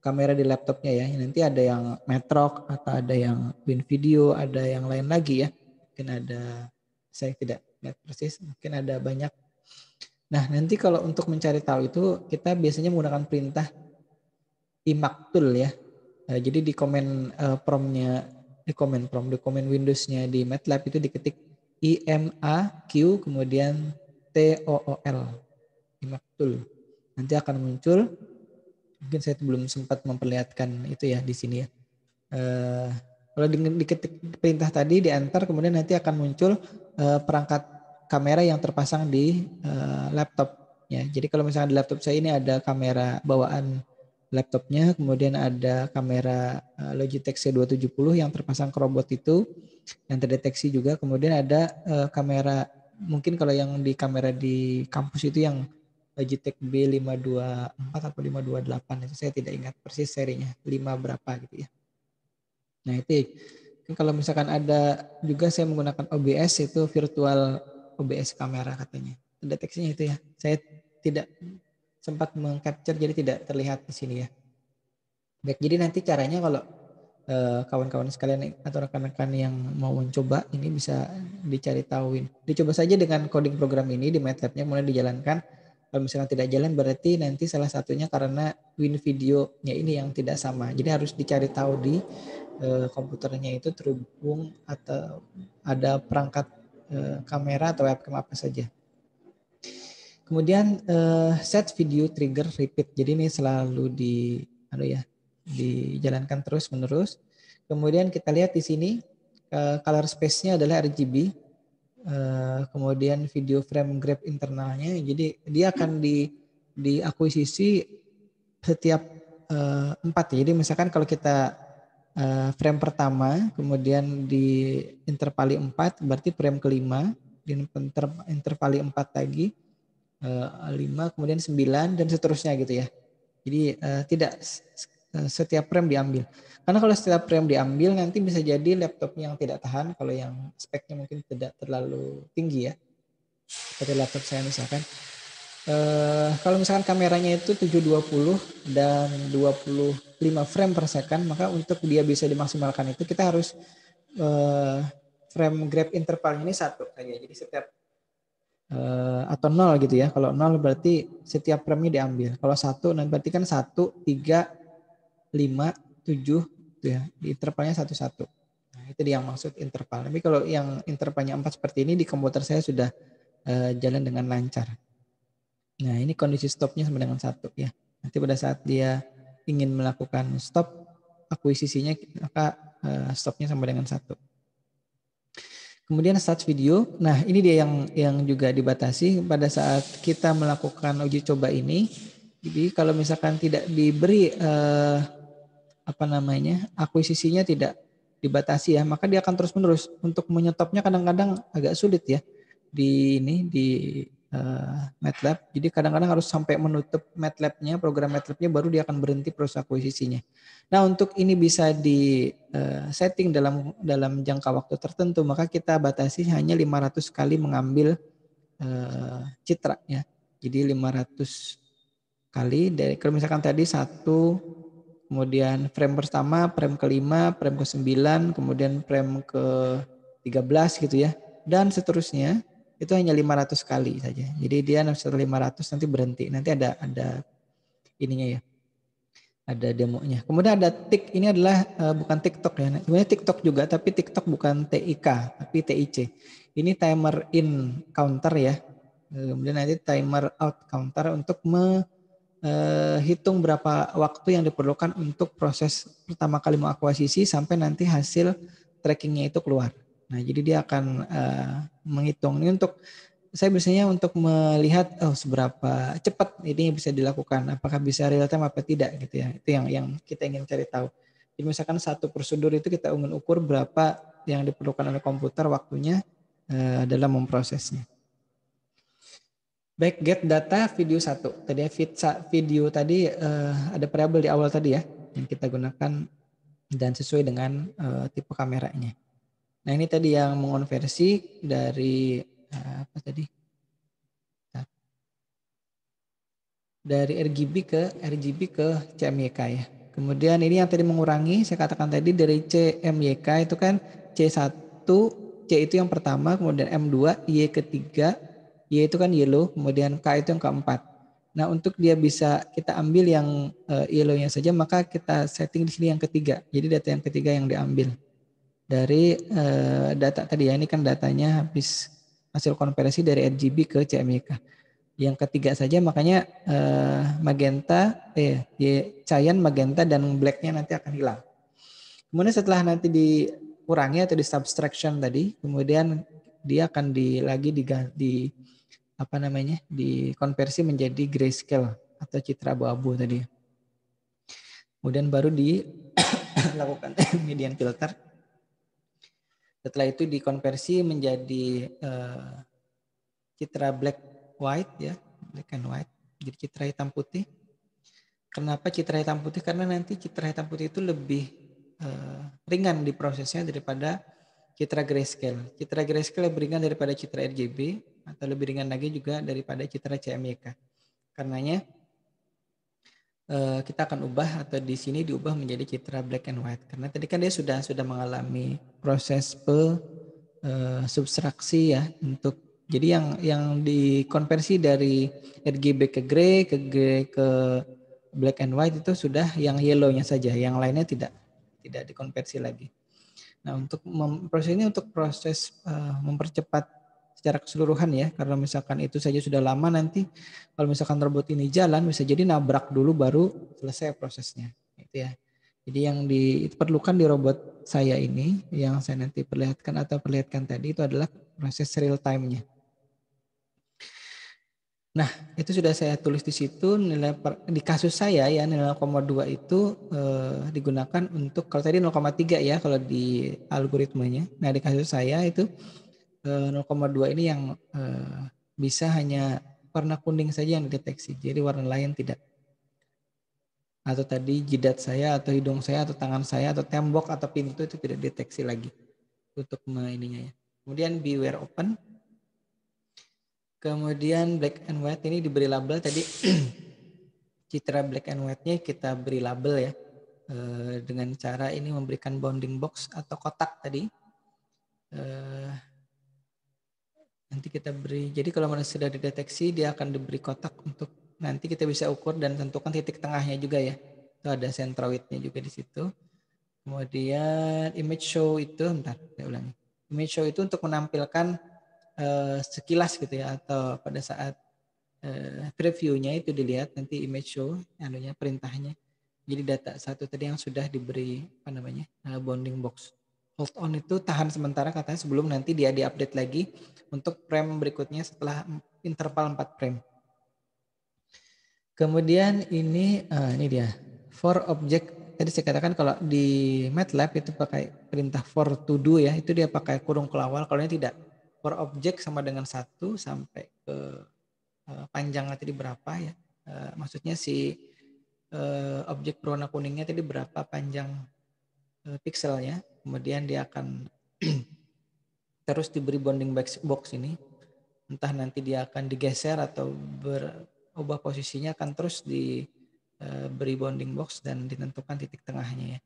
kamera di laptopnya ya. Nanti ada yang Metroc atau ada yang win video, ada yang lain lagi ya. Mungkin ada saya tidak lihat persis mungkin ada banyak. Nah nanti kalau untuk mencari tahu itu kita biasanya menggunakan perintah imaktul ya. Nah, jadi di komen uh, promnya di komen prom di komen Windowsnya di MATLAB itu diketik I M A Q kemudian T O O L imaktul nanti akan muncul. Mungkin saya belum sempat memperlihatkan itu ya di sini ya. Uh, kalau diketik perintah tadi di enter kemudian nanti akan muncul uh, perangkat kamera yang terpasang di uh, laptop ya. Jadi kalau misalnya di laptop saya ini ada kamera bawaan laptopnya, kemudian ada kamera uh, Logitech C270 yang terpasang ke robot itu yang terdeteksi juga, kemudian ada uh, kamera mungkin kalau yang di kamera di kampus itu yang Logitech B524 atau 528 itu saya tidak ingat persis serinya 5 berapa gitu ya. Nah itu kalau misalkan ada juga saya menggunakan OBS itu virtual OBS kamera katanya. Deteksinya itu ya. Saya tidak sempat mengcapture jadi tidak terlihat di sini ya. Baik, jadi nanti caranya kalau eh, kawan-kawan sekalian atau rekan-rekan yang mau mencoba ini bisa dicari tahuin. Dicoba saja dengan coding program ini di MATLAB-nya mulai dijalankan kalau misalnya tidak jalan berarti nanti salah satunya karena win videonya ini yang tidak sama. Jadi harus dicari tahu di e, komputernya itu terhubung atau ada perangkat e, kamera atau webcam apa saja. Kemudian e, set video trigger repeat. Jadi ini selalu di anu ya, dijalankan terus menerus. Kemudian kita lihat di sini color space-nya adalah RGB Eh, kemudian video frame grab internalnya jadi dia akan di diakuisisi setiap empat jadi misalkan kalau kita uh, frame pertama kemudian di intervali empat berarti frame kelima di inter, intervali empat lagi uh, lima kemudian sembilan dan seterusnya gitu ya jadi uh, tidak setiap frame diambil karena kalau setiap frame diambil nanti bisa jadi laptop yang tidak tahan kalau yang speknya mungkin tidak terlalu tinggi ya. Seperti laptop saya misalkan. Uh, kalau misalkan kameranya itu 720 dan 25 frame per second, maka untuk dia bisa dimaksimalkan itu kita harus uh, frame grab intervalnya ini satu saja. Jadi setiap uh, atau nol gitu ya. Kalau nol berarti setiap frame-nya diambil. Kalau satu nanti berarti kan satu, tiga, lima, tujuh, gitu ya di intervalnya satu-satu nah, itu dia yang maksud interval tapi kalau yang intervalnya empat seperti ini di komputer saya sudah uh, jalan dengan lancar nah ini kondisi stopnya sama dengan satu ya nanti pada saat dia ingin melakukan stop akuisisinya maka uh, stopnya sama dengan satu Kemudian start video. Nah, ini dia yang yang juga dibatasi pada saat kita melakukan uji coba ini. Jadi kalau misalkan tidak diberi uh, apa namanya akuisisinya tidak dibatasi ya maka dia akan terus menerus untuk menyetopnya kadang-kadang agak sulit ya di ini di uh, MATLAB. Jadi kadang-kadang harus sampai menutup MATLAB-nya program MATLAB-nya baru dia akan berhenti proses akuisisinya. Nah untuk ini bisa di uh, setting dalam dalam jangka waktu tertentu maka kita batasi hanya 500 kali mengambil uh, citra ya. Jadi 500 kali dari kalau misalkan tadi satu kemudian frame pertama, frame kelima, frame ke sembilan, kemudian frame ke 13 gitu ya. Dan seterusnya itu hanya 500 kali saja. Jadi dia setelah 500 nanti berhenti. Nanti ada ada ininya ya. Ada demonya. Kemudian ada tik ini adalah uh, bukan TikTok ya. Sebenarnya TikTok juga tapi TikTok bukan TIK tapi TIC. Ini timer in counter ya. Kemudian nanti timer out counter untuk me eh, hitung berapa waktu yang diperlukan untuk proses pertama kali mengakuisisi sampai nanti hasil trackingnya itu keluar. Nah, jadi dia akan eh, menghitung ini untuk saya biasanya untuk melihat oh seberapa cepat ini bisa dilakukan, apakah bisa real time apa tidak gitu ya. Itu yang yang kita ingin cari tahu. Jadi misalkan satu prosedur itu kita ingin ukur berapa yang diperlukan oleh komputer waktunya eh, dalam memprosesnya. Baik get data video satu. Tadi ya video tadi uh, ada variabel di awal tadi ya yang kita gunakan dan sesuai dengan uh, tipe kameranya. Nah ini tadi yang mengonversi dari uh, apa tadi? Dari RGB ke RGB ke CMYK ya. Kemudian ini yang tadi mengurangi, saya katakan tadi dari CMYK itu kan C1, C itu yang pertama, kemudian M2, Y ketiga, Y itu kan yellow, kemudian K itu yang keempat. Nah, untuk dia bisa kita ambil yang uh, yellow-nya saja, maka kita setting di sini yang ketiga. Jadi data yang ketiga yang diambil dari uh, data tadi ya. Ini kan datanya habis hasil konversi dari RGB ke CMYK. Yang ketiga saja makanya uh, magenta, eh, cyan, magenta dan black-nya nanti akan hilang. Kemudian setelah nanti dikurangi atau di subtraction tadi, kemudian dia akan di lagi di, di apa namanya dikonversi menjadi grayscale atau citra abu-abu tadi. Kemudian baru dilakukan median filter. Setelah itu dikonversi menjadi uh, citra black white ya, black and white. Jadi citra hitam putih. Kenapa citra hitam putih? Karena nanti citra hitam putih itu lebih uh, ringan di prosesnya daripada citra grayscale. Citra grayscale lebih ringan daripada citra RGB atau lebih ringan lagi juga daripada citra CMYK. Karenanya Eh, kita akan ubah atau di sini diubah menjadi citra black and white karena tadi kan dia sudah sudah mengalami proses pe uh, substraksi ya untuk jadi yang yang dikonversi dari RGB ke gray ke gray ke black and white itu sudah yang yellownya saja yang lainnya tidak tidak dikonversi lagi. Nah untuk proses ini untuk proses uh, mempercepat secara keseluruhan ya. Karena misalkan itu saja sudah lama nanti kalau misalkan robot ini jalan bisa jadi nabrak dulu baru selesai prosesnya. Itu ya. Jadi yang diperlukan di robot saya ini yang saya nanti perlihatkan atau perlihatkan tadi itu adalah proses real time-nya. Nah, itu sudah saya tulis di situ nilai per, di kasus saya ya nilai 0,2 itu eh, digunakan untuk kalau tadi 0,3 ya kalau di algoritmanya. Nah, di kasus saya itu 0,2 eh, ini yang eh, bisa hanya warna kuning saja yang dideteksi. Jadi warna lain tidak. Atau tadi jidat saya atau hidung saya atau tangan saya atau tembok atau pintu itu tidak deteksi lagi untuk ininya ya. Kemudian beware open. Kemudian black and white ini diberi label tadi citra black and white-nya kita beri label ya eh, dengan cara ini memberikan bounding box atau kotak tadi nanti kita beri jadi kalau mana sudah dideteksi dia akan diberi kotak untuk nanti kita bisa ukur dan tentukan titik tengahnya juga ya. Itu ada centroidnya juga di situ. Kemudian image show itu bentar saya ulangi. Image show itu untuk menampilkan uh, sekilas gitu ya atau pada saat uh, previewnya itu dilihat nanti image show anunya perintahnya. Jadi data satu tadi yang sudah diberi apa namanya uh, bounding box hold on itu tahan sementara katanya sebelum nanti dia diupdate lagi untuk frame berikutnya setelah interval 4 frame. Kemudian ini uh, ini dia for object. Tadi saya katakan kalau di MATLAB itu pakai perintah for to do ya itu dia pakai kurung kelawal kalau ini tidak for object sama dengan satu sampai ke uh, panjangnya tadi berapa ya? Uh, maksudnya si uh, objek berwarna kuningnya tadi berapa panjang uh, pikselnya kemudian dia akan terus diberi bonding box ini entah nanti dia akan digeser atau berubah posisinya akan terus diberi eh, bonding box dan ditentukan titik tengahnya ya.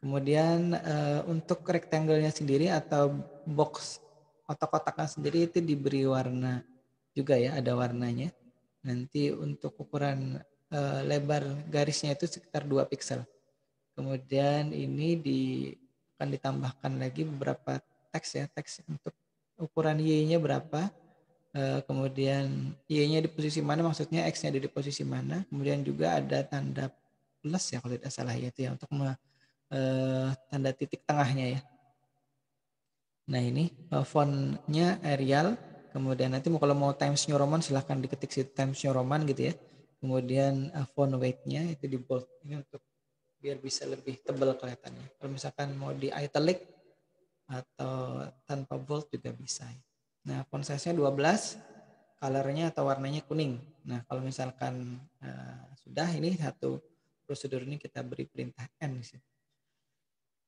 Kemudian uh, untuk rectangle-nya sendiri atau box atau kotaknya sendiri itu diberi warna juga ya, ada warnanya. Nanti untuk ukuran uh, lebar garisnya itu sekitar 2 pixel. Kemudian ini di akan ditambahkan lagi beberapa teks ya teks untuk ukuran y-nya berapa e, kemudian y-nya di posisi mana maksudnya x-nya di posisi mana kemudian juga ada tanda plus ya kalau tidak salah ya itu ya untuk me, e, tanda titik tengahnya ya. Nah ini e, fontnya Arial kemudian nanti kalau mau Times New Roman silahkan diketik si Times New Roman gitu ya. Kemudian font weight-nya itu di bold. Ini untuk biar bisa lebih tebal kelihatannya. Kalau misalkan mau di italic atau tanpa bold juga bisa. Nah, font size-nya 12, colornya atau warnanya kuning. Nah, kalau misalkan uh, sudah ini satu prosedur ini kita beri perintah N di.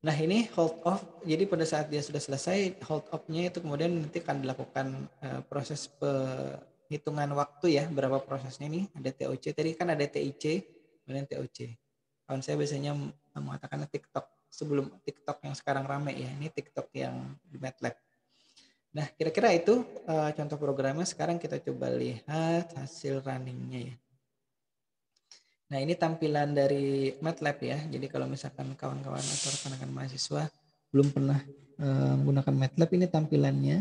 Nah, ini hold off. Jadi pada saat dia sudah selesai, hold off-nya itu kemudian nanti akan dilakukan uh, proses penghitungan waktu ya, berapa prosesnya ini. Ada TOC, tadi kan ada TIC, kemudian TOC kawan saya biasanya mengatakan TikTok sebelum TikTok yang sekarang rame ya ini TikTok yang di MATLAB. Nah kira-kira itu uh, contoh programnya sekarang kita coba lihat hasil runningnya ya. Nah ini tampilan dari MATLAB ya. Jadi kalau misalkan kawan-kawan atau rekan-rekan mahasiswa belum pernah uh, menggunakan MATLAB ini tampilannya.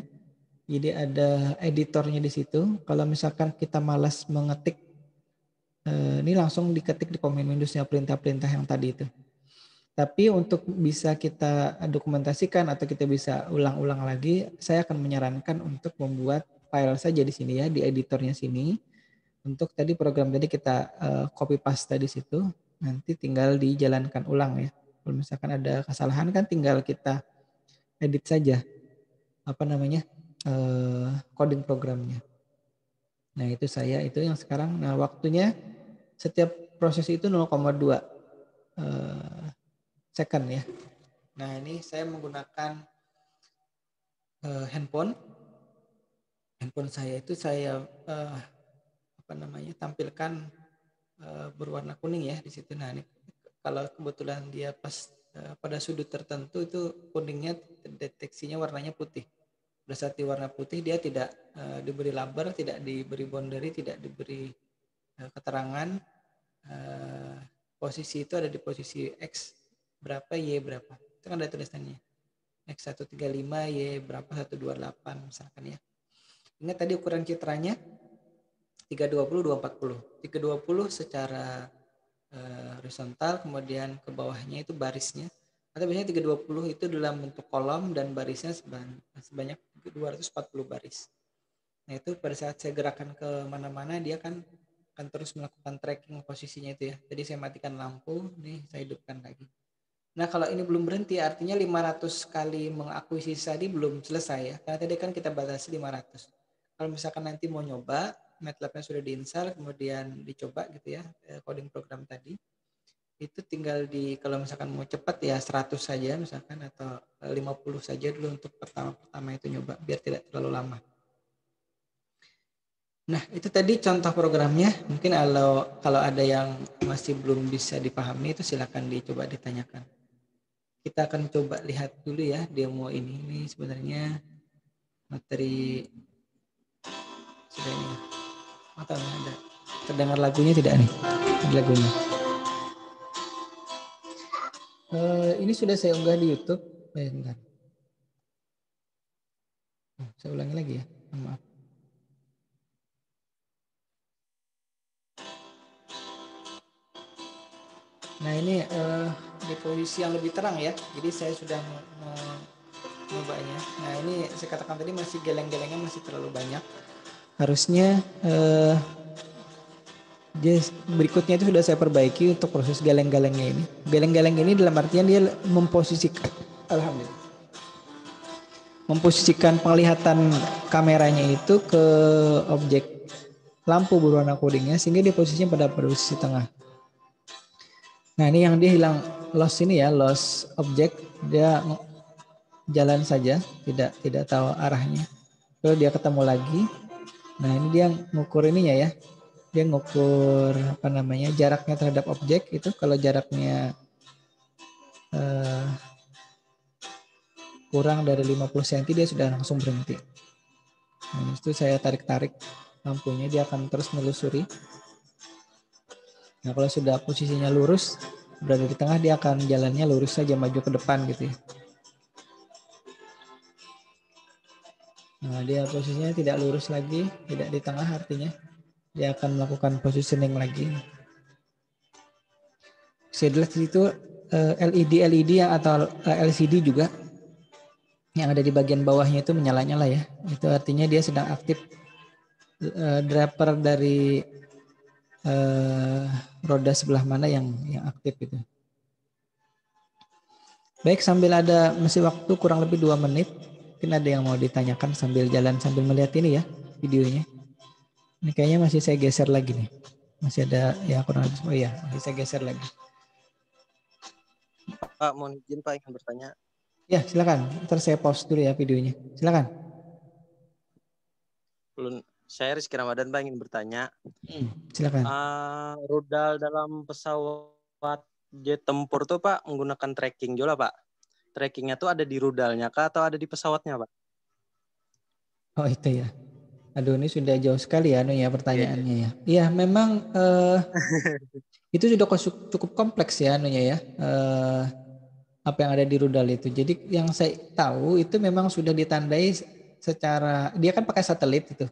Jadi ada editornya di situ. Kalau misalkan kita malas mengetik Eh, ini langsung diketik di komen Windowsnya perintah-perintah yang tadi itu. Tapi untuk bisa kita dokumentasikan atau kita bisa ulang-ulang lagi, saya akan menyarankan untuk membuat file saja di sini ya, di editornya sini. Untuk tadi program tadi kita uh, copy paste di situ. Nanti tinggal dijalankan ulang ya. Kalau misalkan ada kesalahan kan tinggal kita edit saja apa namanya eh, coding programnya. Nah itu saya itu yang sekarang. Nah waktunya setiap proses itu 0,2 eh, second ya. Nah ini saya menggunakan eh, handphone. Handphone saya itu saya eh, apa namanya tampilkan eh, berwarna kuning ya di situ. Nah ini kalau kebetulan dia pas uh, pada sudut tertentu itu kuningnya deteksinya warnanya putih. Pada warna putih dia tidak uh, diberi label, tidak diberi boundary, tidak diberi uh, keterangan. Uh, posisi itu ada di posisi X berapa, Y berapa. Itu kan ada tulisannya. X135, Y berapa, 128 misalkan ya. Ingat tadi ukuran citranya 320, 240. 320 secara uh, horizontal kemudian ke bawahnya itu barisnya atau biasanya 320 itu dalam bentuk kolom dan barisnya sebanyak 240 baris. Nah itu pada saat saya gerakan ke mana-mana dia kan akan terus melakukan tracking posisinya itu ya. Jadi saya matikan lampu, nih saya hidupkan lagi. Nah kalau ini belum berhenti artinya 500 kali mengakuisisi tadi belum selesai ya. Karena tadi kan kita batasi 500. Kalau misalkan nanti mau nyoba, MATLAB-nya sudah diinstal kemudian dicoba gitu ya eh, coding program tadi itu tinggal di kalau misalkan mau cepat ya 100 saja misalkan atau 50 saja dulu untuk pertama-pertama itu nyoba biar tidak terlalu lama. Nah, itu tadi contoh programnya. Mungkin kalau kalau ada yang masih belum bisa dipahami itu silakan dicoba ditanyakan. Kita akan coba lihat dulu ya demo ini. Ini sebenarnya materi sudah ini atau ada terdengar lagunya tidak nih lagunya uh, ini sudah saya unggah di YouTube eh, bentar. Oh, saya ulangi lagi ya maaf Nah ini uh, di posisi yang lebih terang ya. Jadi saya sudah mengubahnya. Nah ini saya katakan tadi masih geleng-gelengnya masih terlalu banyak harusnya uh, berikutnya itu sudah saya perbaiki untuk proses galeng-galengnya ini. Galeng-galeng ini dalam artian dia memposisikan alhamdulillah memposisikan penglihatan kameranya itu ke objek lampu berwarna kuningnya sehingga dia posisinya pada posisi tengah. Nah ini yang dia hilang loss ini ya loss objek dia jalan saja tidak tidak tahu arahnya. Lalu dia ketemu lagi Nah ini dia ngukur ininya ya. Dia ngukur apa namanya jaraknya terhadap objek itu kalau jaraknya uh, kurang dari 50 cm dia sudah langsung berhenti. Nah, itu saya tarik-tarik lampunya dia akan terus menelusuri. Nah kalau sudah posisinya lurus berada di tengah dia akan jalannya lurus saja maju ke depan gitu ya. Nah, dia posisinya tidak lurus lagi, tidak di tengah artinya. Dia akan melakukan positioning lagi. Sedelas itu eh, yang atau eh, LCD juga yang ada di bagian bawahnya itu menyala-nyala ya. Itu artinya dia sedang aktif uh, driver dari roda sebelah mana yang yang aktif itu. Baik sambil ada masih waktu kurang lebih dua menit Mungkin ada yang mau ditanyakan sambil jalan sambil melihat ini ya videonya. Ini kayaknya masih saya geser lagi nih. Masih ada ya kurang lebih. Oh iya, masih saya geser lagi. Pak, mohon izin Pak ingin bertanya. Ya, silakan. Ntar saya pause dulu ya videonya. Silakan. Belum saya Rizky Ramadan Pak ingin bertanya. Hmm, silakan. Uh, rudal dalam pesawat jet tempur tuh Pak menggunakan tracking juga Pak trackingnya tuh ada di rudalnya kah atau ada di pesawatnya pak? Oh itu ya. Aduh ini sudah jauh sekali ya, anu ya pertanyaannya ya. Iya memang uh, itu sudah cukup kompleks ya, anunya ya. Uh, apa yang ada di rudal itu. Jadi yang saya tahu itu memang sudah ditandai secara dia kan pakai satelit itu.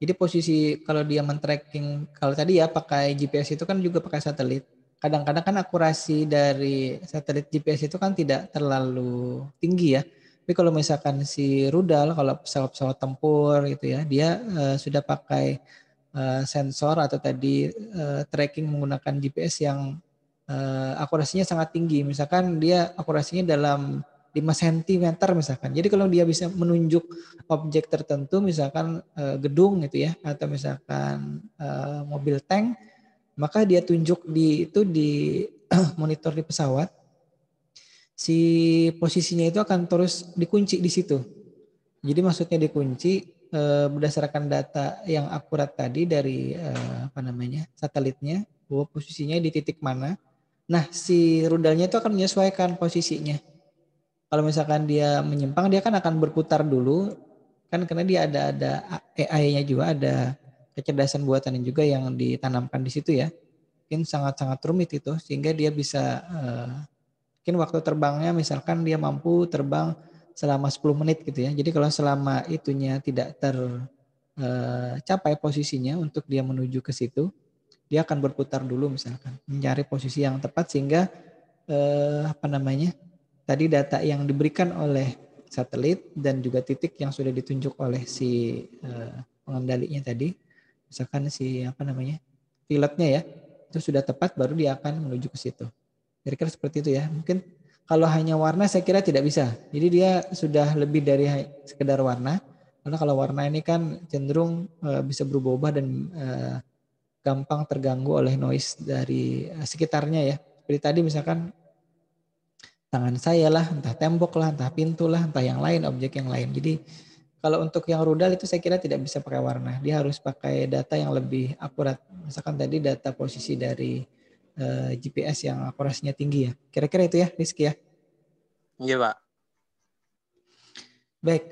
Jadi posisi kalau dia men-tracking kalau tadi ya pakai GPS itu kan juga pakai satelit kadang-kadang kan akurasi dari satelit GPS itu kan tidak terlalu tinggi ya. Tapi kalau misalkan si rudal, kalau pesawat-pesawat tempur gitu ya, dia uh, sudah pakai uh, sensor atau tadi uh, tracking menggunakan GPS yang uh, akurasinya sangat tinggi. Misalkan dia akurasinya dalam 5 cm misalkan. Jadi kalau dia bisa menunjuk objek tertentu misalkan uh, gedung gitu ya atau misalkan uh, mobil tank maka dia tunjuk di itu di monitor di pesawat si posisinya itu akan terus dikunci di situ. Jadi maksudnya dikunci uh, berdasarkan data yang akurat tadi dari uh, apa namanya satelitnya bahwa posisinya di titik mana. Nah si rudalnya itu akan menyesuaikan posisinya kalau misalkan dia menyimpang dia kan akan berputar dulu kan karena dia ada ada AI-nya juga ada kecerdasan buatan juga yang ditanamkan di situ ya mungkin sangat-sangat rumit itu sehingga dia bisa uh, mungkin waktu terbangnya misalkan dia mampu terbang selama 10 menit gitu ya jadi kalau selama itunya tidak tercapai uh, posisinya untuk dia menuju ke situ dia akan berputar dulu misalkan mencari posisi yang tepat sehingga uh, apa namanya tadi data yang diberikan oleh satelit dan juga titik yang sudah ditunjuk oleh si uh, pengendalinya tadi, misalkan si apa namanya pilotnya ya, itu sudah tepat baru dia akan menuju ke situ. Kira-kira seperti itu ya. Mungkin kalau hanya warna saya kira tidak bisa. Jadi dia sudah lebih dari sekedar warna. Karena kalau warna ini kan cenderung uh, bisa berubah-ubah dan uh, gampang terganggu oleh noise dari sekitarnya ya. Seperti tadi misalkan tangan saya lah, entah tembok lah, entah pintu lah, entah yang lain, objek yang lain. Jadi kalau untuk yang rudal itu saya kira tidak bisa pakai warna. Dia harus pakai data yang lebih akurat. Misalkan tadi data posisi dari eh, GPS yang akurasinya tinggi ya. Kira-kira itu ya, Rizky ya? Iya, Pak. Baik,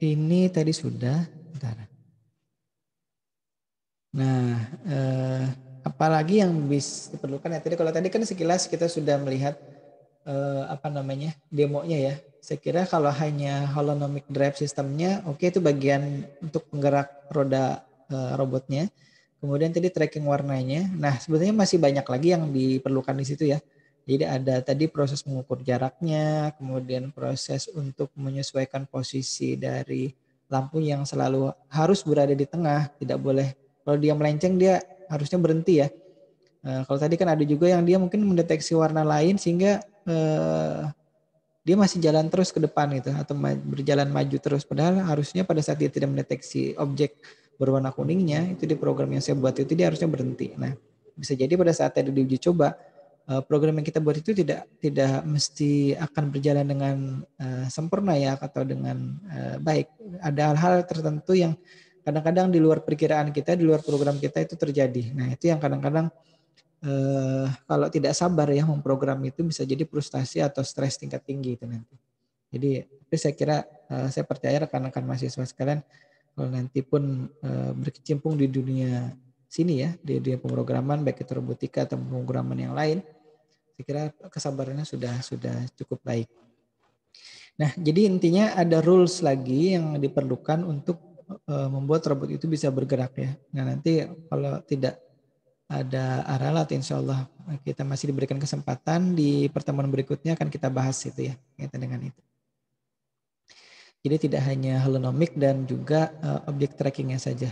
ini tadi sudah. Bentar. Nah, eh, apalagi yang bisa diperlukan ya? Tadi kalau tadi kan sekilas kita sudah melihat eh, apa namanya demonya ya. Saya kira kalau hanya holonomic drive sistemnya, oke okay, itu bagian untuk penggerak roda eh, robotnya. Kemudian tadi tracking warnanya. Nah sebetulnya masih banyak lagi yang diperlukan di situ ya. Jadi ada tadi proses mengukur jaraknya, kemudian proses untuk menyesuaikan posisi dari lampu yang selalu harus berada di tengah, tidak boleh kalau dia melenceng dia harusnya berhenti ya. Nah, kalau tadi kan ada juga yang dia mungkin mendeteksi warna lain sehingga eh, dia masih jalan terus ke depan gitu atau berjalan maju terus padahal harusnya pada saat dia tidak mendeteksi objek berwarna kuningnya itu di program yang saya buat itu dia harusnya berhenti. Nah, bisa jadi pada saat tadi diuji coba eh, program yang kita buat itu tidak tidak mesti akan berjalan dengan uh, sempurna ya atau dengan uh, baik. Ada hal-hal tertentu yang kadang-kadang di luar perkiraan kita, di luar program kita itu terjadi. Nah, itu yang kadang-kadang eh, kalau tidak sabar ya memprogram itu bisa jadi frustasi atau stres tingkat tinggi itu nanti. Jadi tapi saya kira eh, saya percaya rekan-rekan mahasiswa sekalian kalau nanti pun eh, berkecimpung di dunia sini ya di dunia pemrograman baik itu robotika atau pemrograman yang lain, saya kira kesabarannya sudah sudah cukup baik. Nah, jadi intinya ada rules lagi yang diperlukan untuk uh, membuat robot itu bisa bergerak ya. Nah, nanti kalau tidak ada aralat insya Allah kita masih diberikan kesempatan di pertemuan berikutnya akan kita bahas itu ya kaitan dengan itu. Jadi tidak hanya holonomik dan juga uh, objek trackingnya saja.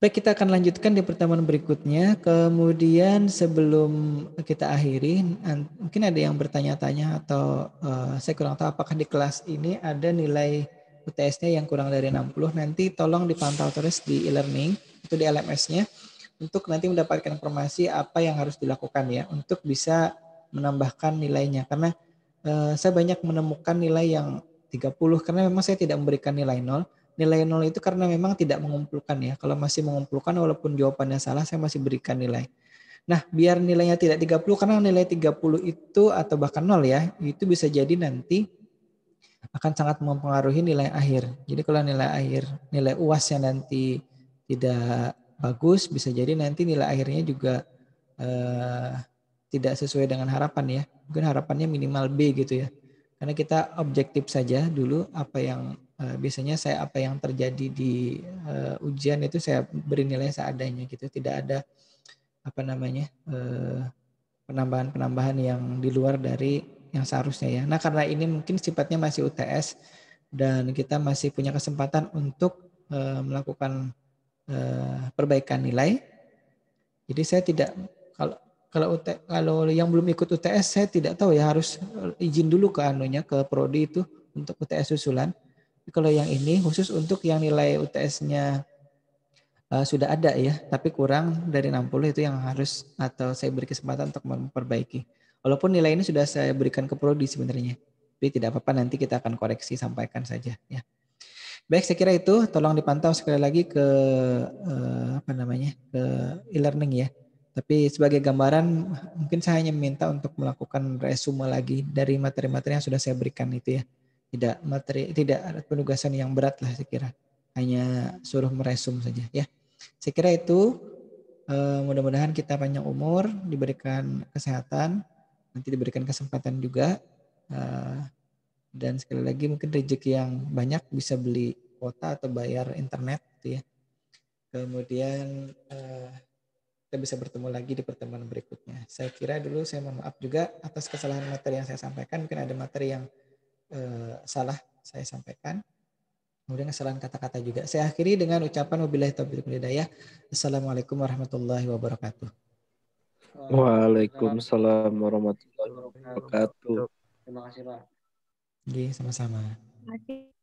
Baik kita akan lanjutkan di pertemuan berikutnya. Kemudian sebelum kita akhiri, mungkin ada yang bertanya-tanya atau uh, saya kurang tahu apakah di kelas ini ada nilai UTS-nya yang kurang dari 60. Nanti tolong dipantau terus di e-learning itu di LMS-nya untuk nanti mendapatkan informasi apa yang harus dilakukan ya untuk bisa menambahkan nilainya karena eh, saya banyak menemukan nilai yang 30 karena memang saya tidak memberikan nilai nol. Nilai nol itu karena memang tidak mengumpulkan ya. Kalau masih mengumpulkan walaupun jawabannya salah saya masih berikan nilai. Nah, biar nilainya tidak 30 karena nilai 30 itu atau bahkan nol ya, itu bisa jadi nanti akan sangat mempengaruhi nilai akhir. Jadi kalau nilai akhir, nilai UASnya nanti tidak bagus bisa jadi nanti nilai akhirnya juga uh, tidak sesuai dengan harapan ya mungkin harapannya minimal B gitu ya karena kita objektif saja dulu apa yang uh, biasanya saya apa yang terjadi di uh, ujian itu saya beri nilai seadanya gitu tidak ada apa namanya penambahan-penambahan yang di luar dari yang seharusnya ya. Nah karena ini mungkin sifatnya masih UTS dan kita masih punya kesempatan untuk melakukan Eh, perbaikan nilai. Jadi saya tidak kalau kalau UT, kalau yang belum ikut UTS saya tidak tahu ya harus izin dulu ke anunya ke prodi itu untuk UTS susulan. Tapi kalau yang ini khusus untuk yang nilai UTS-nya uh, sudah ada ya, tapi kurang dari 60 itu yang harus atau saya beri kesempatan untuk memperbaiki. Walaupun nilai ini sudah saya berikan ke prodi sebenarnya. Tapi tidak apa-apa nanti kita akan koreksi sampaikan saja ya. Baik, saya kira itu tolong dipantau sekali lagi ke uh, apa namanya? ke e-learning ya tapi sebagai gambaran mungkin saya hanya minta untuk melakukan resume lagi dari materi-materi yang sudah saya berikan itu ya. Tidak materi tidak ada penugasan yang berat lah saya kira. Hanya suruh meresum saja ya. Saya kira itu eh, mudah-mudahan kita panjang umur, diberikan kesehatan, nanti diberikan kesempatan juga eh, dan sekali lagi mungkin rezeki yang banyak bisa beli kuota atau bayar internet gitu ya. Kemudian eh, kita bisa bertemu lagi di pertemuan berikutnya. Saya kira dulu saya mohon maaf juga atas kesalahan materi yang saya sampaikan. Mungkin ada materi yang eh, salah saya sampaikan. Kemudian kesalahan kata-kata juga. Saya akhiri dengan ucapan wabillahi taufiq hidayah. Assalamualaikum warahmatullahi wabarakatuh. Waalaikumsalam warahmatullahi wabarakatuh. Terima kasih Pak. Oke, sama-sama. Terima kasih.